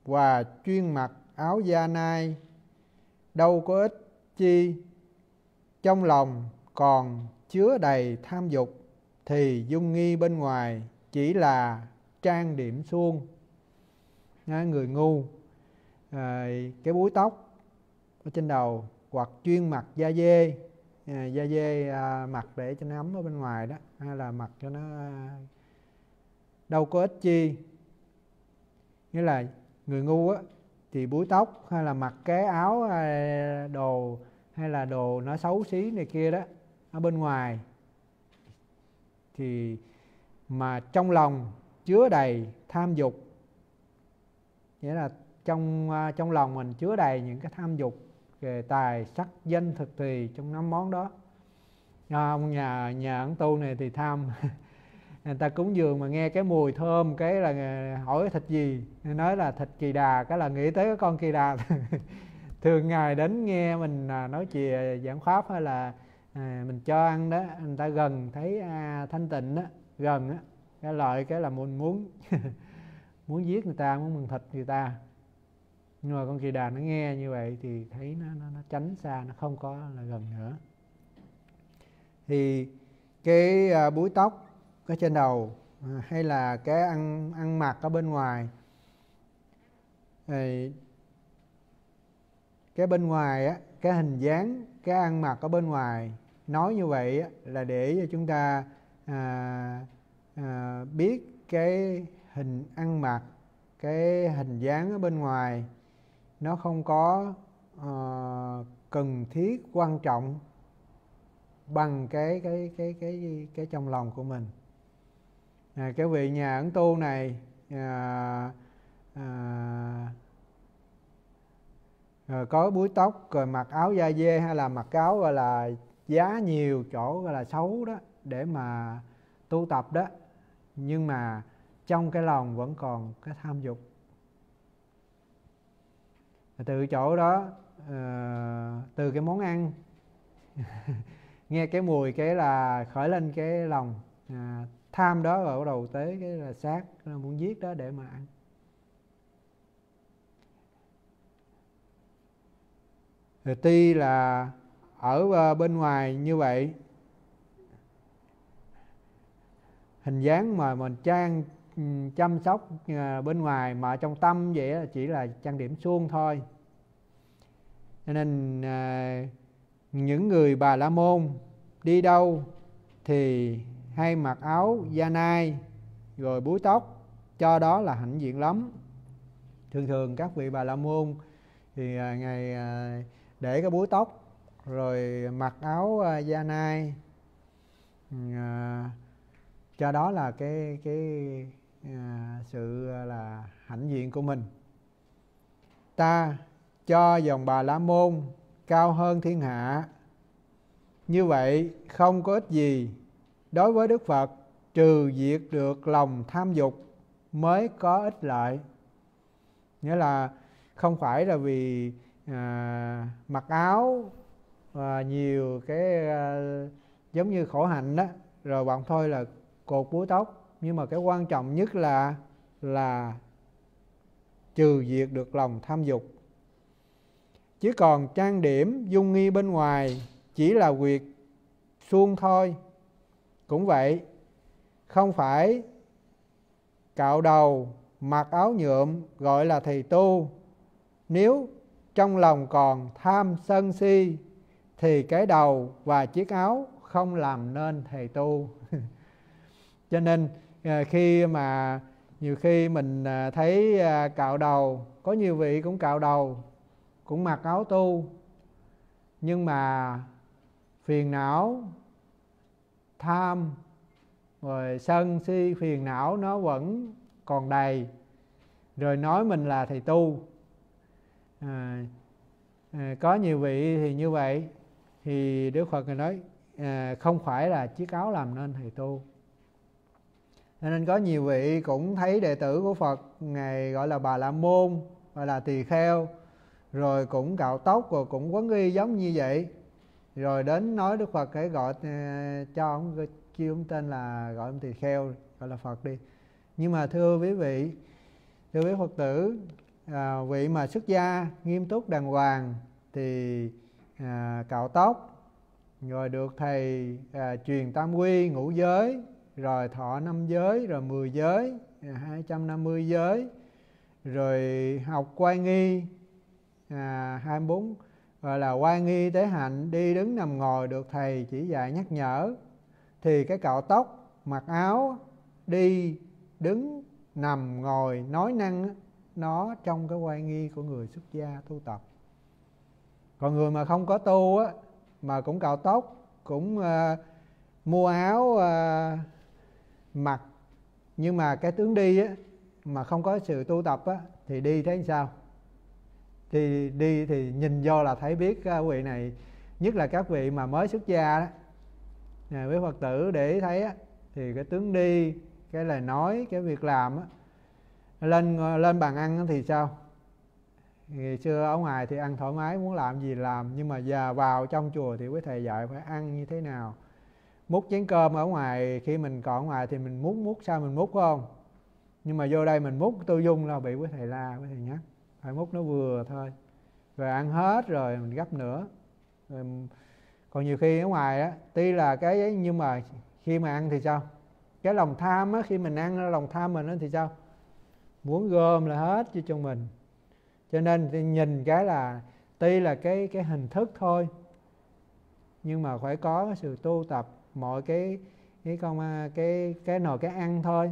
và chuyên mặc áo da nai đâu có ích chi trong lòng còn chứa đầy tham dục thì dung nghi bên ngoài chỉ là trang điểm suông. Người ngu à, cái búi tóc ở trên đầu hoặc chuyên mặc da dê. À, da dê à, mặc để cho nó ấm ở bên ngoài đó hay là mặc cho nó à, đâu có ích chi. Nghĩa là người ngu á thì búi tóc hay là mặc cái áo hay đồ hay là đồ nó xấu xí này kia đó ở bên ngoài thì mà trong lòng chứa đầy tham dục nghĩa là trong à, trong lòng mình chứa đầy những cái tham dục về tài sắc danh thực thì trong năm món đó. À, ông nhà nhà ẩn tu này thì tham. Người ta cúng dường mà nghe cái mùi thơm cái là hỏi thịt gì? Nói là thịt kỳ đà cái là nghĩ tới cái con kỳ đà. Thường ngày đến nghe mình à, nói chuyện giảng pháp hay là à, mình cho ăn đó người ta gần thấy à, thanh tịnh đó gần á cái lợi cái là mình muốn muốn giết người ta muốn mừng thịt người ta nhưng mà con kỳ đà nó nghe như vậy thì thấy nó nó, nó tránh xa nó không có là gần nữa. Thì cái à, búi tóc cái trên đầu à, hay là cái ăn ăn mặc ở bên ngoài thì cái bên ngoài á cái hình dáng cái ăn mặc ở bên ngoài nói như vậy á, là để cho chúng ta à, à, biết cái hình ăn mặc cái hình dáng ở bên ngoài nó không có uh, cần thiết quan trọng bằng cái cái cái cái cái trong lòng của mình. À, cái vị nhà ấn tu này à, à, rồi có búi tóc rồi mặc áo da dê hay là mặc áo gọi là giá nhiều chỗ gọi là xấu đó để mà tu tập đó. Nhưng mà trong cái lòng vẫn còn cái tham dục từ chỗ đó uh, từ cái món ăn nghe cái mùi cái là khởi lên cái lòng à, tham đó rồi bắt đầu tới cái là sát muốn giết đó để mà ăn. Rồi tuy là ở ờ, bên ngoài như vậy hình dáng mà mình trang chăm sóc ờ, bên ngoài mà trong tâm vậy là chỉ là trang điểm suông thôi. Cho nên ờ, những người bà la môn đi đâu thì hay mặc áo da nai rồi búi tóc, cho đó là hãnh diện lắm. Thường thường các vị bà la môn thì ờ, ngày để cái búi tóc rồi mặc áo da nai ừ, cho đó là cái cái À, sự à, là hãnh diện của mình. Ta cho dòng bà la môn cao hơn thiên hạ. Như vậy không có ích gì đối với đức phật trừ diệt được lòng tham dục mới có ích lợi. Nghĩa là không phải là vì à, mặc áo và nhiều cái à, giống như khổ hạnh đó rồi bạn thôi là cột búa tóc nhưng mà cái quan trọng nhất là là trừ diệt được lòng tham dục. Chỉ còn trang điểm dung nghi bên ngoài chỉ là việc suông thôi. Cũng vậy, không phải cạo đầu, mặc áo nhuộm gọi là thầy tu. Nếu trong lòng còn tham sân si, thì cái đầu và chiếc áo không làm nên thầy tu. Cho nên Ờ, khi mà nhiều khi mình ờ, thấy ờ, cạo đầu có nhiều vị cũng cạo đầu cũng mặc áo tu nhưng mà phiền não tham rồi sân si phiền não nó vẫn còn đầy. Rồi nói mình là thầy tu. À, à, có nhiều vị thì như vậy. Thì đức phật người nói à, không phải là chiếc áo làm nên thầy tu cho nên có nhiều vị cũng thấy đệ tử của phật ngày gọi là bà la môn gọi là tỳ kheo rồi cũng cạo tóc rồi cũng quấn y giống như vậy. Rồi đến nói đức phật hãy gọi ờ, cho ông kêu ông tên là gọi ông tỳ kheo gọi là phật đi. Nhưng mà thưa quý vị thưa quý phật tử à, vị mà xuất gia nghiêm túc đàng hoàng thì à, cạo tóc rồi được thầy à, truyền tam quy ngũ giới rồi thọ năm giới rồi mười giới hai trăm năm mươi giới rồi học quay nghi à, 24 gọi là quay nghi tế hạnh đi đứng nằm ngồi được thầy chỉ dạy nhắc nhở. Thì cái cạo tóc mặc áo đi đứng nằm ngồi nói năng nó trong cái quay nghi của người xuất gia tu tập. Còn người mà không có tu á mà cũng cạo tóc cũng uh, mua áo uh, mặt nhưng mà cái tướng đi á mà không có sự tu tập á thì đi thấy sao? Thì đi thì nhìn vô là thấy biết các vị này nhất là các vị mà mới xuất gia đó. Với phật tử để thấy á, thì cái tướng đi cái lời nói cái việc làm á, lên lên bàn ăn thì sao? Ngày xưa ở ngoài thì ăn thoải mái muốn làm gì làm nhưng mà giờ vào trong chùa thì quý thầy dạy phải ăn như thế nào? Múc chén cơm ở ngoài khi mình còn ở ngoài thì mình múc múc sao mình múc không? Nhưng mà vô đây mình múc tư dung là bị quý thầy la quý thầy nhắc. Phải múc nó vừa thôi. Rồi ăn hết rồi mình gấp nữa. Rồi, còn nhiều khi ở ngoài á tuy là cái ấy nhưng mà khi mà ăn thì sao? Cái lòng tham á khi mình ăn lòng tham mình á thì sao? Muốn gom là hết cho mình. Cho nên nhìn cái là tuy là cái cái hình thức thôi nhưng mà phải có sự tu tập mọi cái cái con à, cái cái nồi, cái ăn thôi.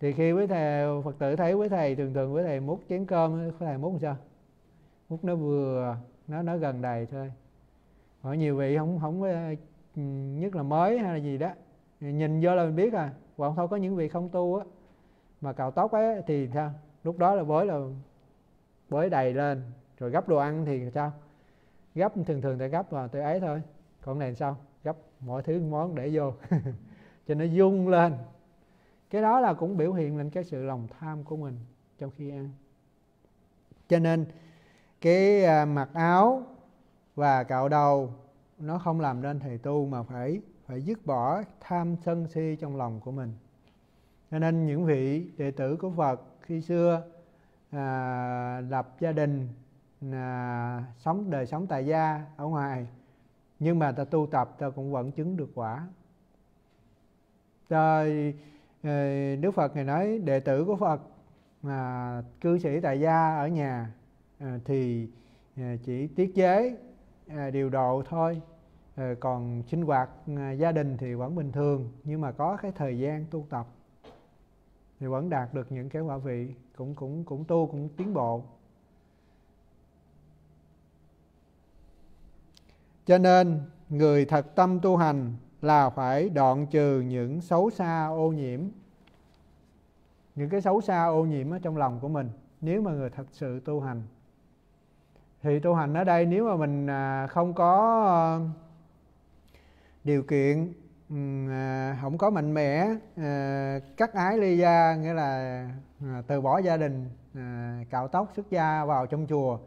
Thì khi với thầy, phật tử thấy với thầy thường thường với thầy múc chén cơm với thầy múc làm sao? Múc nó vừa, nó nó gần đầy thôi. Hỏi nhiều vị không không à, nhất là mới hay là gì đó, nhìn vô là mình biết à. Còn thôi có những vị không tu á, mà cạo tóc ấy, thì sao? Lúc đó là bới là bới đầy lên, rồi gấp đồ ăn thì sao? Gấp, thường thường ta gấp vào tới ấy thôi. Còn này sao? Mọi thứ món để vô. Cho nó dung lên. Cái đó là cũng biểu hiện lên cái sự lòng tham của mình trong khi ăn. Cho nên cái à, mặc áo và cạo đầu nó không làm nên thầy tu mà phải phải dứt bỏ tham sân si trong lòng của mình. Cho nên những vị đệ tử của Phật khi xưa à, lập gia đình à, sống đời sống tại gia ở ngoài nhưng mà ta tu tập, ta cũng vẫn chứng được quả. Rồi ờ, Đức Phật này nói, đệ tử của Phật mà cư sĩ tại gia ở nhà ờ, thì ờ, chỉ tiết chế điều độ thôi. Còn sinh hoạt gia đình thì vẫn bình thường, nhưng mà có cái thời gian tu tập thì vẫn đạt được những cái quả vị, cũng cũng cũng tu, cũng tiến bộ. Cho nên, người thật tâm tu hành là phải đoạn trừ những xấu xa ô nhiễm. Những cái xấu xa ô nhiễm ở trong lòng của mình, nếu mà người thật sự tu hành. Thì tu hành ở đây nếu mà mình à, không có ờ, điều kiện à, không có mạnh mẽ à, cắt ái ly gia nghĩa là từ bỏ gia đình cạo tóc, xuất gia vào trong chùa,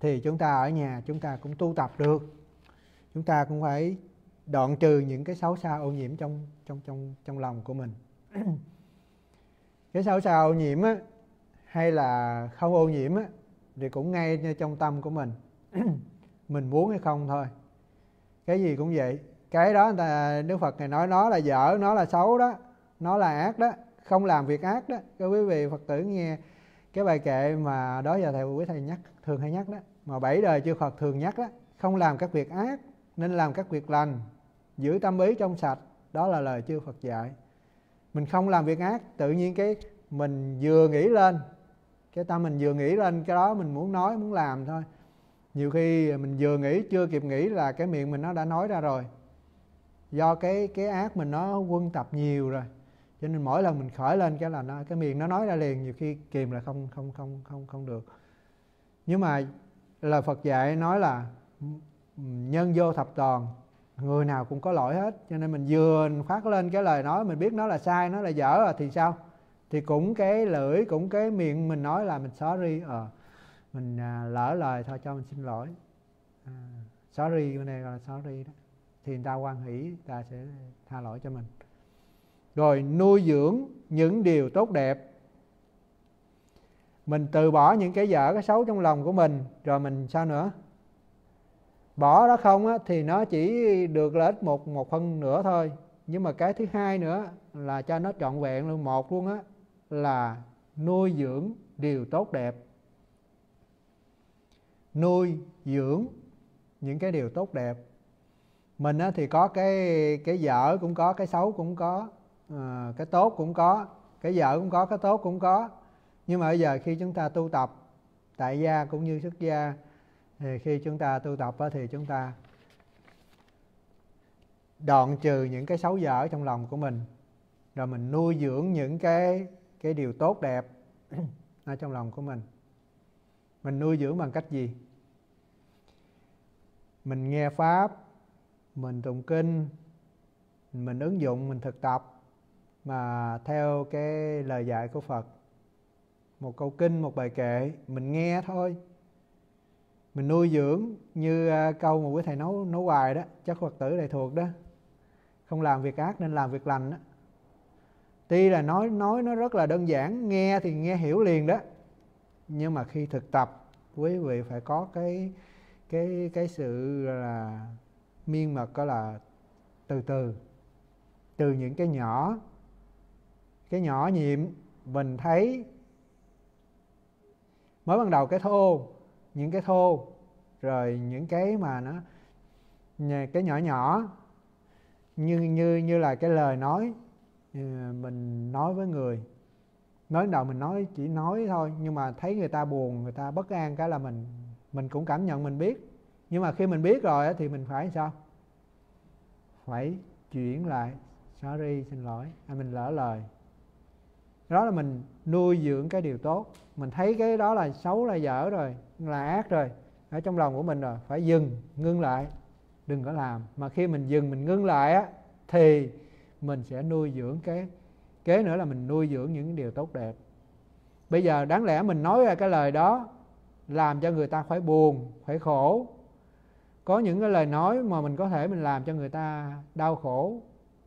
thì chúng ta ở nhà chúng ta cũng tu tập được chúng ta cũng phải đoạn trừ những cái xấu xa ô nhiễm trong trong trong trong lòng của mình. Cái xấu xa ô nhiễm á, hay là không ô nhiễm á, thì cũng ngay trong tâm của mình. Mình muốn hay không thôi. Cái gì cũng vậy. Cái đó là đức phật này nói, nó là dở, nó là xấu đó, nó là ác đó, không làm việc ác đó. Các quý vị phật tử nghe cái bài kệ mà đó giờ thầy, quý thầy nhắc, thường hay nhắc đó, mà bảy đời chư phật thường nhắc đó, không làm các việc ác nên làm các việc lành, giữ tâm ý trong sạch, đó là lời chư phật dạy. Mình không làm việc ác, tự nhiên cái mình vừa nghĩ lên, cái tâm mình vừa nghĩ lên, cái đó mình muốn nói, muốn làm thôi. Nhiều khi mình vừa nghĩ, chưa kịp nghĩ là cái miệng mình nó đã nói ra rồi, do cái cái ác mình nó quân tập nhiều rồi. Cho nên mỗi lần mình khởi lên cái là nó, cái miệng nó nói ra liền, nhiều khi kìm là không không không không không được. Nhưng mà lời Phật dạy nói là nhân vô thập toàn người nào cũng có lỗi hết. Cho nên mình vừa phát lên cái lời nói mình biết nó là sai nó là dở rồi thì sao? Thì cũng cái lưỡi cũng cái miệng mình nói là mình sorry ờ mình à, lỡ lời thôi cho mình xin lỗi. À, sorry bên này là sorry đó. Thì người ta quan hỷ ta sẽ tha lỗi cho mình. Rồi nuôi dưỡng những điều tốt đẹp. Mình từ bỏ những cái dở cái xấu trong lòng của mình rồi mình sao nữa? Bỏ đó không á, thì nó chỉ được lợi ích một một phần nữa thôi. Nhưng mà cái thứ hai nữa là cho nó trọn vẹn luôn. Một luôn á là nuôi dưỡng điều tốt đẹp. Nuôi dưỡng những cái điều tốt đẹp. Mình á, thì có cái cái dở cũng có cái xấu cũng có à, cái tốt cũng có cái dở cũng có cái tốt cũng có. Nhưng mà bây giờ khi chúng ta tu tập tại gia cũng như xuất gia thì khi chúng ta tu tập thì chúng ta đoạn trừ những cái xấu dở trong lòng của mình. Rồi mình nuôi dưỡng những cái cái điều tốt đẹp ở trong lòng của mình. Mình nuôi dưỡng bằng cách gì? Mình nghe pháp, mình tụng kinh, mình ứng dụng, mình thực tập mà theo cái lời dạy của phật. Một câu kinh, một bài kệ, mình nghe thôi mình nuôi dưỡng như à, câu mà quý thầy nấu nấu hoài đó, chắc phật tử này thuộc đó. Không làm việc ác nên làm việc lành đó tuy là nói nói nó rất là đơn giản, nghe thì nghe hiểu liền đó. Nhưng mà khi thực tập, quý vị phải có cái cái cái sự là, miên mật có là, từ từ. Từ những cái nhỏ cái nhỏ nhiệm mình thấy, mới ban đầu cái thô những cái thô rồi những cái mà nó cái nhỏ nhỏ. Như như như là cái lời nói ờ, mình nói với người. Nói đầu mình nói chỉ nói thôi nhưng mà thấy người ta buồn người ta bất an cái là mình mình cũng cảm nhận mình biết. Nhưng mà khi mình biết rồi thì mình phải sao? Phải chuyển lại sorry xin lỗi à, mình lỡ lời. Đó là mình nuôi dưỡng cái điều tốt. Mình thấy cái đó là xấu là dở rồi là ác rồi. Ở trong lòng của mình rồi phải dừng, ngưng lại, đừng có làm. Mà khi mình dừng, mình ngưng lại á, thì mình sẽ nuôi dưỡng cái, kế nữa là mình nuôi dưỡng những điều tốt đẹp. Bây giờ đáng lẽ mình nói ra cái lời đó, làm cho người ta phải buồn, phải khổ. Có những cái lời nói mà mình có thể mình làm cho người ta đau khổ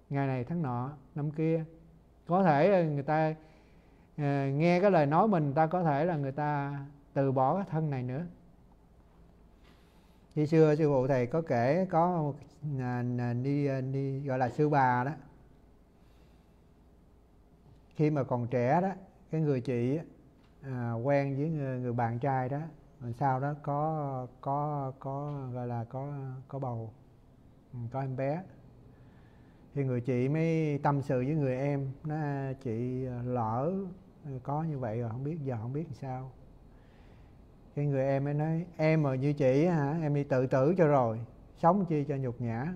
ngày này tháng nọ, năm kia. Có thể người ta ờ, nghe cái lời nói mình, ta có thể là người ta từ bỏ cái thân này nữa. Khi xưa sư phụ thầy có kể có một đi đi gọi là sư bà đó. Khi mà còn trẻ đó cái người chị à, quen với người, người bạn trai đó rồi sau đó có có có gọi là có có bầu ừ, có em bé. Thì người chị mới tâm sự với người em nó chị à, lỡ có như vậy rồi không biết giờ không biết làm sao cái người em ấy nói, em mà như chị hả, em đi tự tử cho rồi, sống chi cho nhục nhã.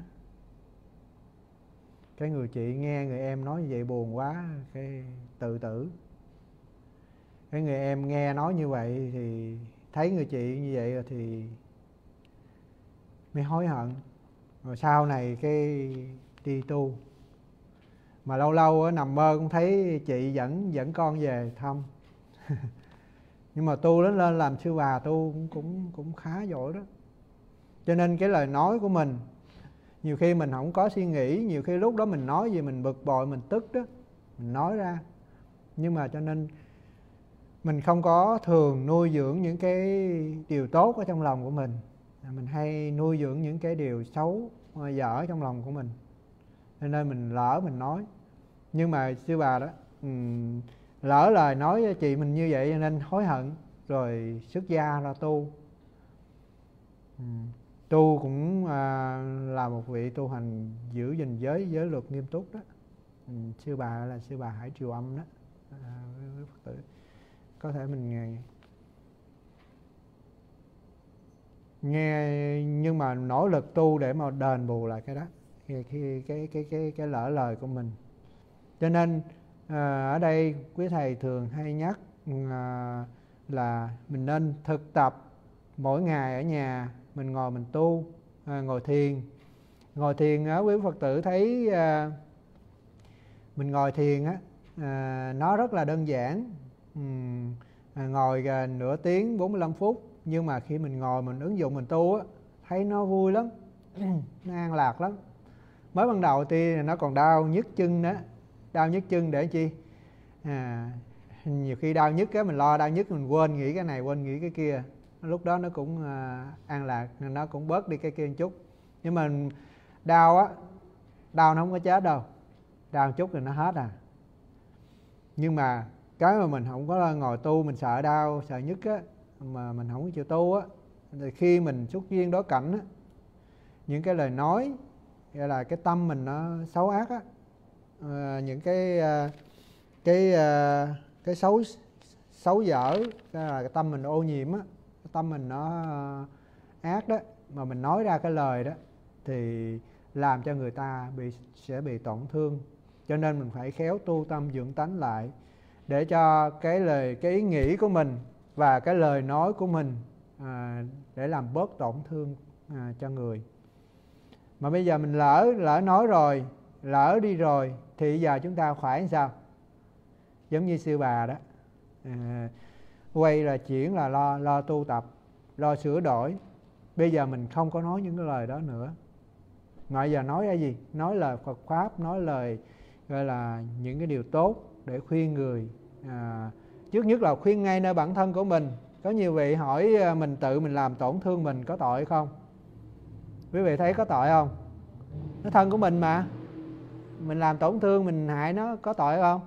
Cái người chị nghe người em nói như vậy buồn quá, cái tự tử. Cái người em nghe nói như vậy thì thấy người chị như vậy thì mới hối hận. Rồi sau này cái đi tu. Mà lâu lâu nằm mơ cũng thấy chị dẫn dẫn con về thăm nhưng mà tu lớn lên làm sư bà tu cũng cũng cũng khá giỏi đó. Cho nên cái lời nói của mình, nhiều khi mình không có suy nghĩ, nhiều khi lúc đó mình nói gì mình bực bội, mình tức đó, mình nói ra. Nhưng mà cho nên mình không có thường nuôi dưỡng những cái điều tốt ở trong lòng của mình. Mình hay nuôi dưỡng những cái điều xấu ờ, dở trong lòng của mình. Cho nên mình lỡ mình nói. Nhưng mà sư bà đó lỡ lời nói với chị mình như vậy cho nên hối hận rồi xuất gia ra tu. Tu cũng à, là một vị tu hành giữ gìn giới giới luật nghiêm túc đó. Ừ, sư bà là sư bà hải triều âm đó. À, với phật tử. Có thể mình nghe. Nghe nhưng mà nỗ lực tu để mà đền bù lại cái đó cái cái cái cái cái, cái lỡ lời của mình. Cho nên à, ở đây quý thầy thường hay nhắc ừ, à, là mình nên thực tập mỗi ngày ở nhà mình ngồi mình tu à, ngồi thiền. Ngồi thiền á quý phật tử thấy à, mình ngồi thiền á à, nó rất là đơn giản. Uhm, à, ngồi à, nửa tiếng 45 phút nhưng mà khi mình ngồi mình ứng dụng mình tu á thấy nó vui lắm nó an lạc lắm. Mới ban đầu thì nó còn đau nhức chân đó đau nhức chân để chi? À, nhiều khi đau nhức á mình lo đau nhức mình quên nghĩ cái này quên nghĩ cái kia. Lúc đó nó cũng à, an lạc nó cũng bớt đi cái kia một chút. Nhưng mà đau á đau nó không có chết đâu. Đau một chút thì nó hết à. Nhưng mà cái mà mình không có ngồi tu mình sợ đau sợ nhức á mà mình không có chịu tu á thì khi mình xuất duyên đối cảnh á những cái lời nói gọi là cái tâm mình nó xấu ác á à, những cái ờ, cái ờ, cái xấu xấu dở cái là cái tâm mình ô nhiễm á tâm mình nó ác đó mà mình nói ra cái lời đó thì làm cho người ta bị sẽ bị tổn thương. Cho nên mình phải khéo tu tâm dưỡng tánh lại để cho cái lời cái ý nghĩ của mình và cái lời nói của mình à, để làm bớt tổn thương à, cho người. Mà bây giờ mình lỡ lỡ nói rồi lỡ đi rồi thì giờ chúng ta phải sao? Giống như sư bà đó. À, quay là chuyển là lo lo tu tập lo sửa đổi. Bây giờ mình không có nói những cái lời đó nữa. Ngoại giờ nói cái gì? Nói lời Phật pháp nói lời gọi là những cái điều tốt để khuyên người. À, trước nhất là khuyên ngay nơi bản thân của mình. Có nhiều vị hỏi à, mình tự mình làm tổn thương mình có tội không? Quý vị thấy có tội không? Nó thân của mình mà mình làm tổn thương, mình hại nó, có tội không?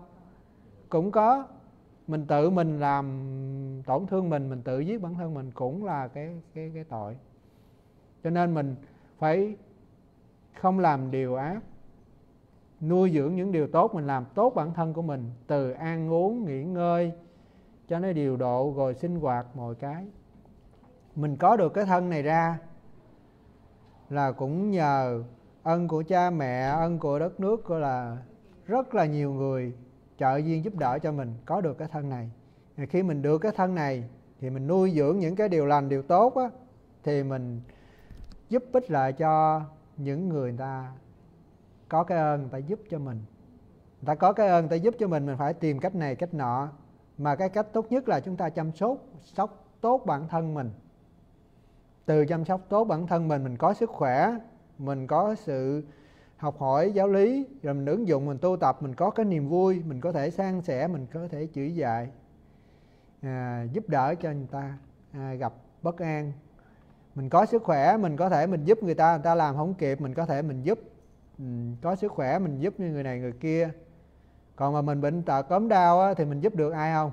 Cũng có. Mình tự mình làm tổn thương mình mình tự giết bản thân mình cũng là cái cái cái tội. Cho nên mình phải không làm điều ác, nuôi dưỡng những điều tốt, mình làm tốt bản thân của mình, từ ăn uống, nghỉ ngơi, cho nó điều độ, rồi sinh hoạt, mọi cái. Mình có được cái thân này ra là cũng nhờ ân của cha mẹ ân của đất nước gọi là rất là nhiều người trợ duyên giúp đỡ cho mình có được cái thân này. Khi mình được cái thân này thì mình nuôi dưỡng những cái điều lành điều tốt á thì mình giúp ích lại cho những người, người ta có cái ơn người ta giúp cho mình. Người ta có cái ơn người ta giúp cho mình mình phải tìm cách này cách nọ. Mà cái cách tốt nhất là chúng ta chăm sóc sóc tốt bản thân mình. Từ chăm sóc tốt bản thân mình mình có sức khỏe mình có sự học hỏi giáo lý rồi mình ứng dụng mình tu tập mình có cái niềm vui mình có thể san sẻ mình có thể chỉ dạy à, giúp đỡ cho người ta à, gặp bất an. Mình có sức khỏe mình có thể mình giúp người ta người ta làm không kịp mình có thể mình giúp. Mình có sức khỏe mình giúp như người này người kia. Còn mà mình bệnh tật ốm đau á, thì mình giúp được ai không?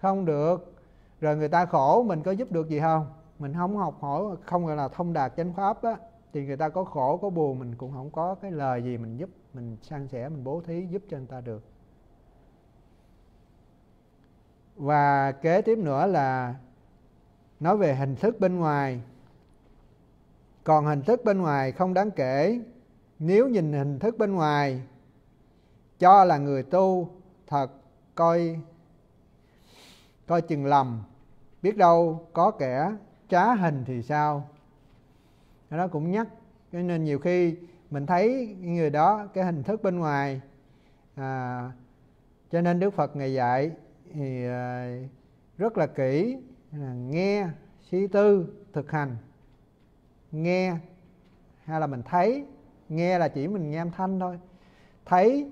Không được. Rồi người ta khổ mình có giúp được gì không? Mình không học hỏi không gọi là thông đạt chánh pháp á thì người ta có khổ, có buồn, mình cũng không có cái lời gì mình giúp, mình san sẻ, mình bố thí giúp cho người ta được. Và kế tiếp nữa là nói về hình thức bên ngoài. Còn hình thức bên ngoài không đáng kể. Nếu nhìn hình thức bên ngoài, cho là người tu thật coi coi chừng lầm. Biết đâu có kẻ trá hình thì sao? Nó cũng nhắc. Cho nên nhiều khi mình thấy người đó cái hình thức bên ngoài à, cho nên đức phật ngày dạy thì à, rất là kỹ là nghe suy tư thực hành. Nghe hay là mình thấy. Nghe là chỉ mình nghe âm thanh thôi. Thấy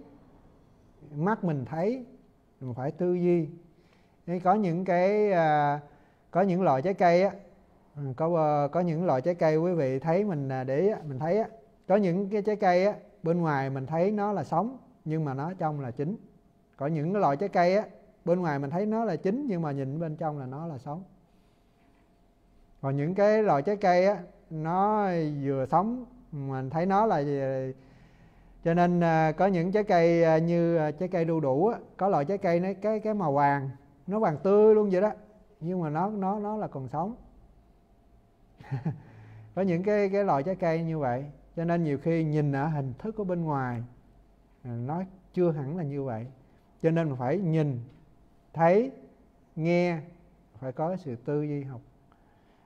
mắt mình thấy mình phải tư duy. Có những cái à, có những loại trái cây á Ừ, có ờ, có những loại trái cây quý vị thấy mình à, để để mình thấy á có những cái trái cây á bên ngoài mình thấy nó là sống nhưng mà nó trong là chín. Có những cái loại trái cây á bên ngoài mình thấy nó là chín nhưng mà nhìn bên trong là nó là sống. Còn những cái loại trái cây á nó vừa sống mình thấy nó là à, cho nên à, có những trái cây như trái cây đu đủ á, có loại trái cây nó cái cái màu vàng nó vàng tươi luôn vậy đó nhưng mà nó nó nó là còn sống. có những cái cái loại trái cây như vậy. Cho nên nhiều khi nhìn ở hình thức của bên ngoài à, nó chưa hẳn là như vậy. Cho nên phải nhìn thấy nghe phải có sự tư duy học.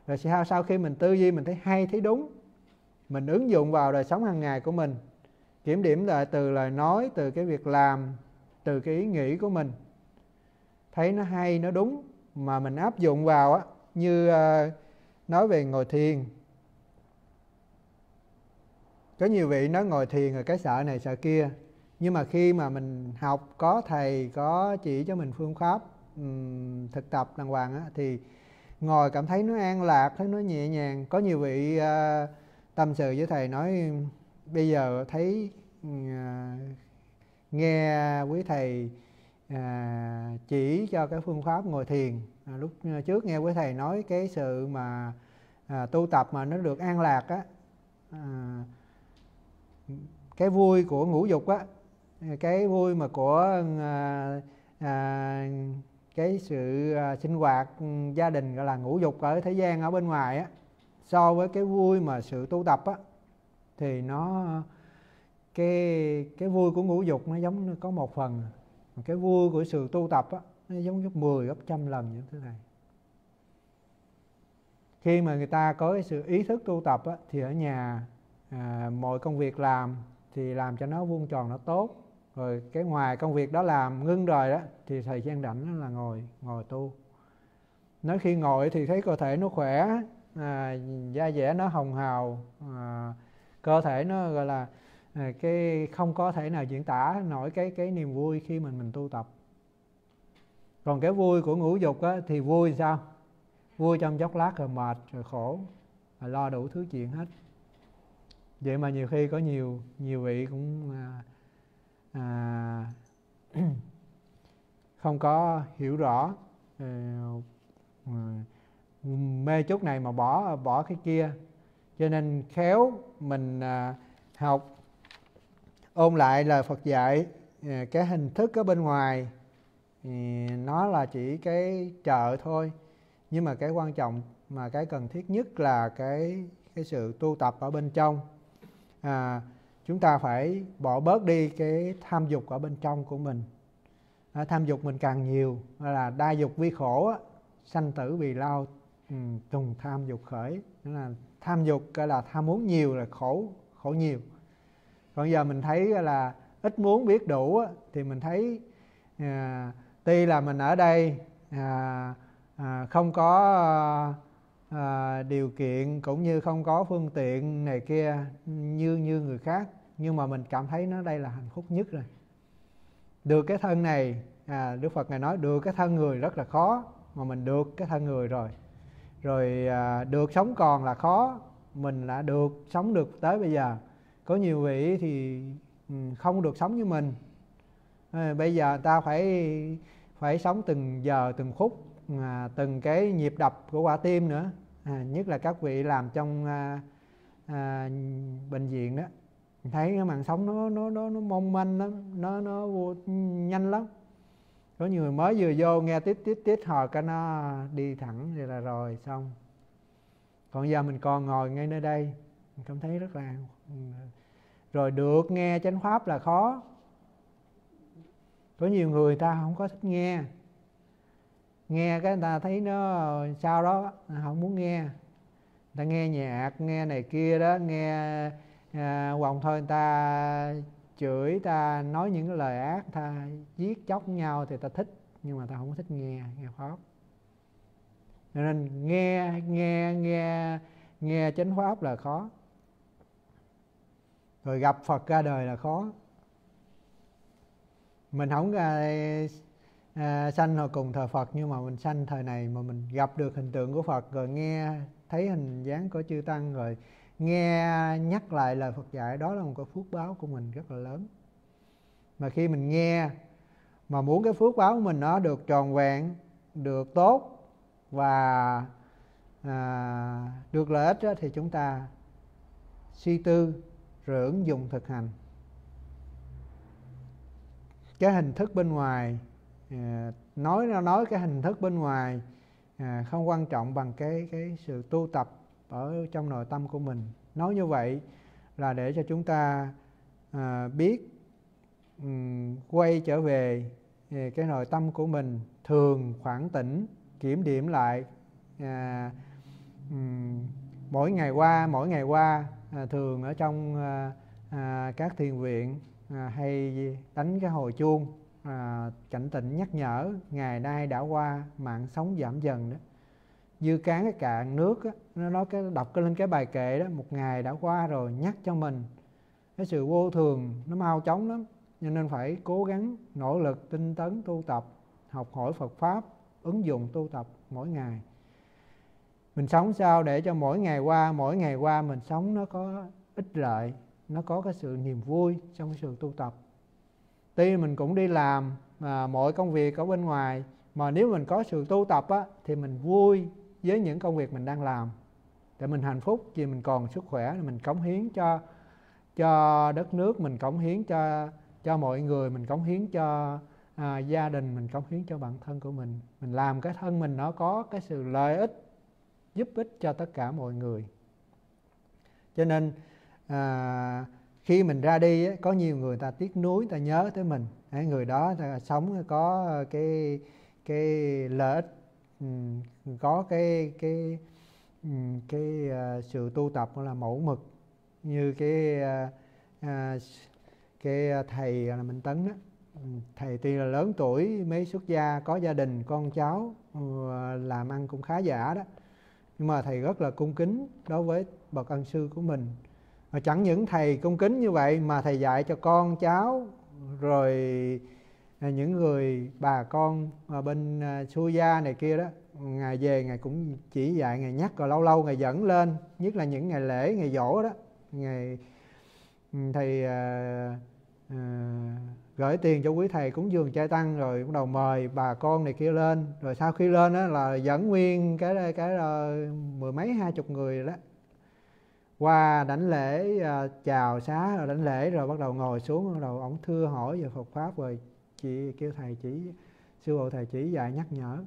Rồi sau sau khi mình tư duy mình thấy hay thấy đúng mình ứng dụng vào đời sống hàng ngày của mình kiểm điểm lại từ lời nói từ cái việc làm từ cái ý nghĩ của mình. Thấy nó hay nó đúng mà mình áp dụng vào á như uh, nói về ngồi thiền. Có nhiều vị nói ngồi thiền rồi cái sợ này sợ kia. Nhưng mà khi mà mình học có thầy có chỉ cho mình phương pháp um, thực tập đàng hoàng á thì ngồi cảm thấy nó an lạc thấy nó nhẹ nhàng. Có nhiều vị uh, tâm sự với thầy nói bây giờ thấy uh, nghe quý thầy uh, chỉ cho cái phương pháp ngồi thiền à, lúc ờ, trước nghe quý thầy nói cái sự mà à, tu tập mà nó được an lạc á à, cái vui của ngũ dục á cái vui mà của à, à, cái sự à, sinh hoạt gia đình gọi là ngũ dục ở thế gian ở bên ngoài á so với cái vui mà sự tu tập á thì nó cái cái vui của ngũ dục nó giống có một phần. Cái vui của sự tu tập á nó giống gấp 10 gấp trăm lần những thứ này. Khi mà người ta có cái sự ý thức tu tập á, thì ở nhà à, mọi công việc làm thì làm cho nó vuông tròn nó tốt. Rồi cái ngoài công việc đó làm ngưng rồi đó thì thời gian rảnh là ngồi ngồi tu. Nói khi ngồi thì thấy cơ thể nó khỏe à, da dẻ nó hồng hào à, cơ thể nó gọi là à, cái không có thể nào diễn tả nổi cái cái niềm vui khi mình mình tu tập còn cái vui của ngũ dục á, thì vui sao? Vui trong chốc lát rồi mệt rồi khổ rồi lo đủ thứ chuyện hết. Vậy mà nhiều khi có nhiều nhiều vị cũng à, à, không có hiểu rõ à, mê chút này mà bỏ bỏ cái kia. Cho nên khéo mình à, học ôn lại lời Phật dạy à, cái hình thức ở bên ngoài thì nó là chỉ cái chợ thôi. Nhưng mà cái quan trọng mà cái cần thiết nhất là cái cái sự tu tập ở bên trong. À, chúng ta phải bỏ bớt đi cái tham dục ở bên trong của mình. À, tham dục mình càng nhiều là đa dục vi khổ á, sanh tử vì lao ừ, tùng tham dục khởi. Đó là tham dục gọi là tham muốn nhiều là khổ khổ nhiều. Còn giờ mình thấy là ít muốn biết đủ á, thì mình thấy à, tuy là mình ở đây à, à, không có à, điều kiện cũng như không có phương tiện này kia như như người khác nhưng mà mình cảm thấy nó đây là hạnh phúc nhất rồi. Được cái thân này à, đức phật ngài nói được cái thân người rất là khó mà mình được cái thân người rồi. Rồi à, được sống còn là khó mình đã được sống được tới bây giờ. Có nhiều vị thì ừ, không được sống như mình. Ờ, bây giờ ta phải phải sống từng giờ từng phút à, từng cái nhịp đập của quả tim nữa. À, nhất là các vị làm trong à, à, bệnh viện đó. Thấy cái mạng sống nó nó nó nó mong manh lắm nó nó nhanh lắm. Có nhiều người mới vừa vô nghe tít tít tít họ cái nó đi thẳng vậy là rồi xong. Còn giờ mình còn ngồi ngay nơi đây mình cảm thấy rất là ừ, rồi được nghe chánh pháp là khó có nhiều người ta không có thích nghe. Nghe cái người ta thấy nó sao đó không muốn nghe. Người ta nghe nhạc nghe này kia đó nghe à, hoặc thôi người ta chửi ta nói những cái lời ác ta giết chóc nhau thì ta thích nhưng mà ta không thích nghe nghe pháp nên nghe nghe nghe nghe chánh pháp là khó. Rồi gặp phật ra đời là khó mình không uh, uh, sanh hồi cùng thờ phật nhưng mà mình sanh thời này mà mình gặp được hình tượng của phật rồi nghe thấy hình dáng của chư tăng rồi nghe nhắc lại lời phật dạy đó là một cái phước báo của mình rất là lớn. Mà khi mình nghe mà muốn cái phước báo của mình nó được tròn vẹn được tốt và à, được lợi ích đó, thì chúng ta suy tư rồi ứng dụng thực hành cái hình thức bên ngoài. À, nói nó nói cái hình thức bên ngoài à, không quan trọng bằng cái cái sự tu tập ở trong nội tâm của mình. Nói như vậy là để cho chúng ta à, biết um, quay trở về à, cái nội tâm của mình thường khoảng tỉnh kiểm điểm lại à, um, mỗi ngày qua mỗi ngày qua à, thường ở trong à, à, các thiền viện à, hay đánh cái hồi chuông à, cảnh tỉnh nhắc nhở ngày nay đã qua mạng sống giảm dần đó. Dư cán cái cạn nước đó, nó nói cái đọc cái lên cái bài kệ đó một ngày đã qua rồi nhắc cho mình. Cái sự vô thường nó mau chóng lắm cho nên phải cố gắng nỗ lực tinh tấn tu tập học hỏi Phật pháp ứng dụng tu tập mỗi ngày. Mình sống sao để cho mỗi ngày qua mỗi ngày qua mình sống nó có ích lợi? Nó có cái sự niềm vui trong sự tu tập. Tuy mình cũng đi làm à, mọi công việc ở bên ngoài mà nếu mình có sự tu tập á, thì mình vui với những công việc mình đang làm. Để mình hạnh phúc vì mình còn sức khỏe mình cống hiến cho cho đất nước mình cống hiến cho cho mọi người mình cống hiến cho à, gia đình mình cống hiến cho bản thân của mình. Mình làm cái thân mình nó có cái sự lợi ích giúp ích cho tất cả mọi người. Cho nên à, khi mình ra đi có nhiều người ta tiếc nuối ta nhớ tới mình. Người đó ta sống có ờ, cái cái lợi ích có cái cái cái ờ, sự tu tập là mẫu mực. Như cái ờ, cái thầy là Minh Tấn đó thầy tuy là lớn tuổi mấy xuất gia có gia đình con cháu làm ăn cũng khá giả đó. Nhưng mà thầy rất là cung kính đối với bậc ân sư của mình và chẳng những thầy cung kính như vậy mà thầy dạy cho con cháu rồi à, những người bà con ở bên à, xu gia này kia đó ngày về ngày cũng chỉ dạy ngày nhắc rồi lâu lâu ngày dẫn lên nhất là những ngày lễ ngày dỗ đó. Ngày ừ, thầy à, à, gửi tiền cho quý thầy cúng dường trai tăng rồi bắt đầu mời bà con này kia lên. Rồi sau khi lên đó là dẫn nguyên cái cái ờ, mười mấy hai chục người đó qua đánh lễ à, chào xá rồi đánh lễ rồi bắt đầu ngồi xuống bắt đầu ổng thưa hỏi về Phật pháp rồi chị kêu thầy chỉ sư phụ thầy chỉ dạy nhắc nhở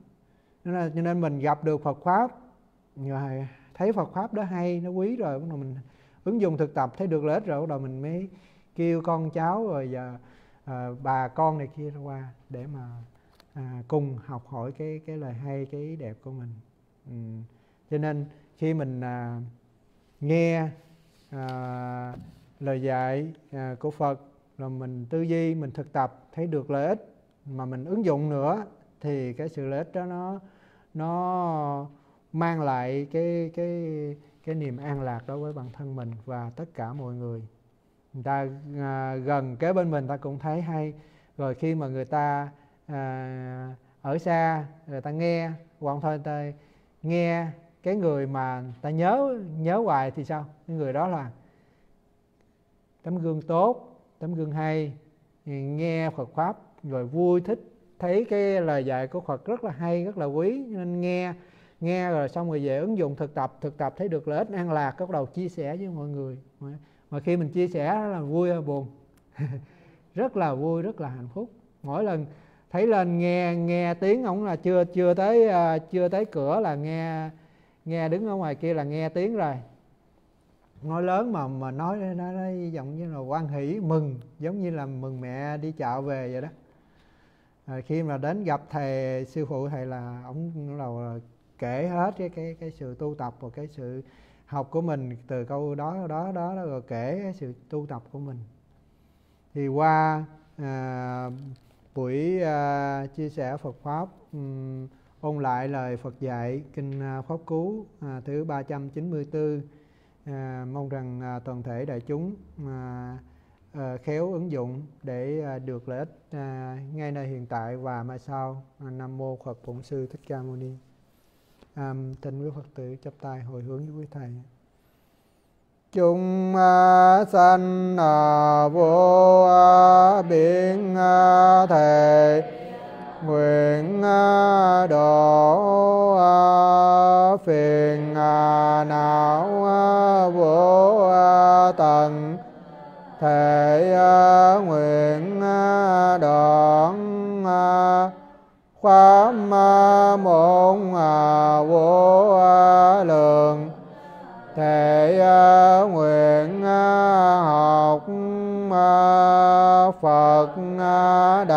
nên là cho nên mình gặp được Phật pháp rồi thấy Phật pháp đó hay nó quý rồi bắt đầu mình ứng dụng thực tập thấy được lợi ích rồi bắt đầu mình mới kêu con cháu rồi giờ à, bà con này kia qua để mà à, cùng học hỏi cái cái lời hay cái đẹp của mình ừ. cho nên khi mình à, nghe à, lời dạy à, của Phật rồi mình tư duy mình thực tập thấy được lợi ích mà mình ứng dụng nữa thì cái sự lợi ích đó nó nó mang lại cái cái cái niềm an lạc đối với bản thân mình và tất cả mọi người. Người ta à, gần kế bên mình ta cũng thấy hay. Rồi khi mà người ta à, ở xa người ta nghe hoặc thôi ta nghe cái người mà ta nhớ nhớ hoài thì sao? Cái người đó là tấm gương tốt, tấm gương hay, nghe Phật pháp rồi vui, thích, thấy cái lời dạy của Phật rất là hay, rất là quý. Nên nghe nghe rồi xong rồi về ứng dụng thực tập thực tập thấy được lợi ích an lạc, bắt đầu chia sẻ với mọi người. Mà khi mình chia sẻ là vui hay buồn? Rất là vui, rất là hạnh phúc. Mỗi lần thấy lên nghe nghe tiếng ổng là chưa chưa tới à, chưa tới cửa là nghe nghe đứng ở ngoài kia là nghe tiếng rồi. Nói lớn mà mà nói nó, nó giọng như là quan hỷ mừng giống như là mừng mẹ đi chợ về vậy đó. À, khi mà đến gặp thầy sư phụ thầy là ông đầu là kể hết cái cái cái sự tu tập và cái sự học của mình từ câu đó đó đó, đó rồi kể cái sự tu tập của mình. Thì qua à, buổi à, chia sẻ Phật pháp um, ôn lại lời Phật dạy kinh à, pháp cú à, thứ 394 à, mong rằng à, toàn thể đại chúng à, à, khéo ứng dụng để à, được lợi ích à, ngay nơi hiện tại và mai sau. À, nam mô Phật Bổn sư Thích Ca Mâu Ni. À, thỉnh quý Phật tử chắp tay hồi hướng với quý thầy. Chúng à, sanh à, vô biên thể nguyện à, độ à, phiền à, não vô tận. Thể nguyện đoạn pháp môn vô lượng. Thể nguyện học Phật đạo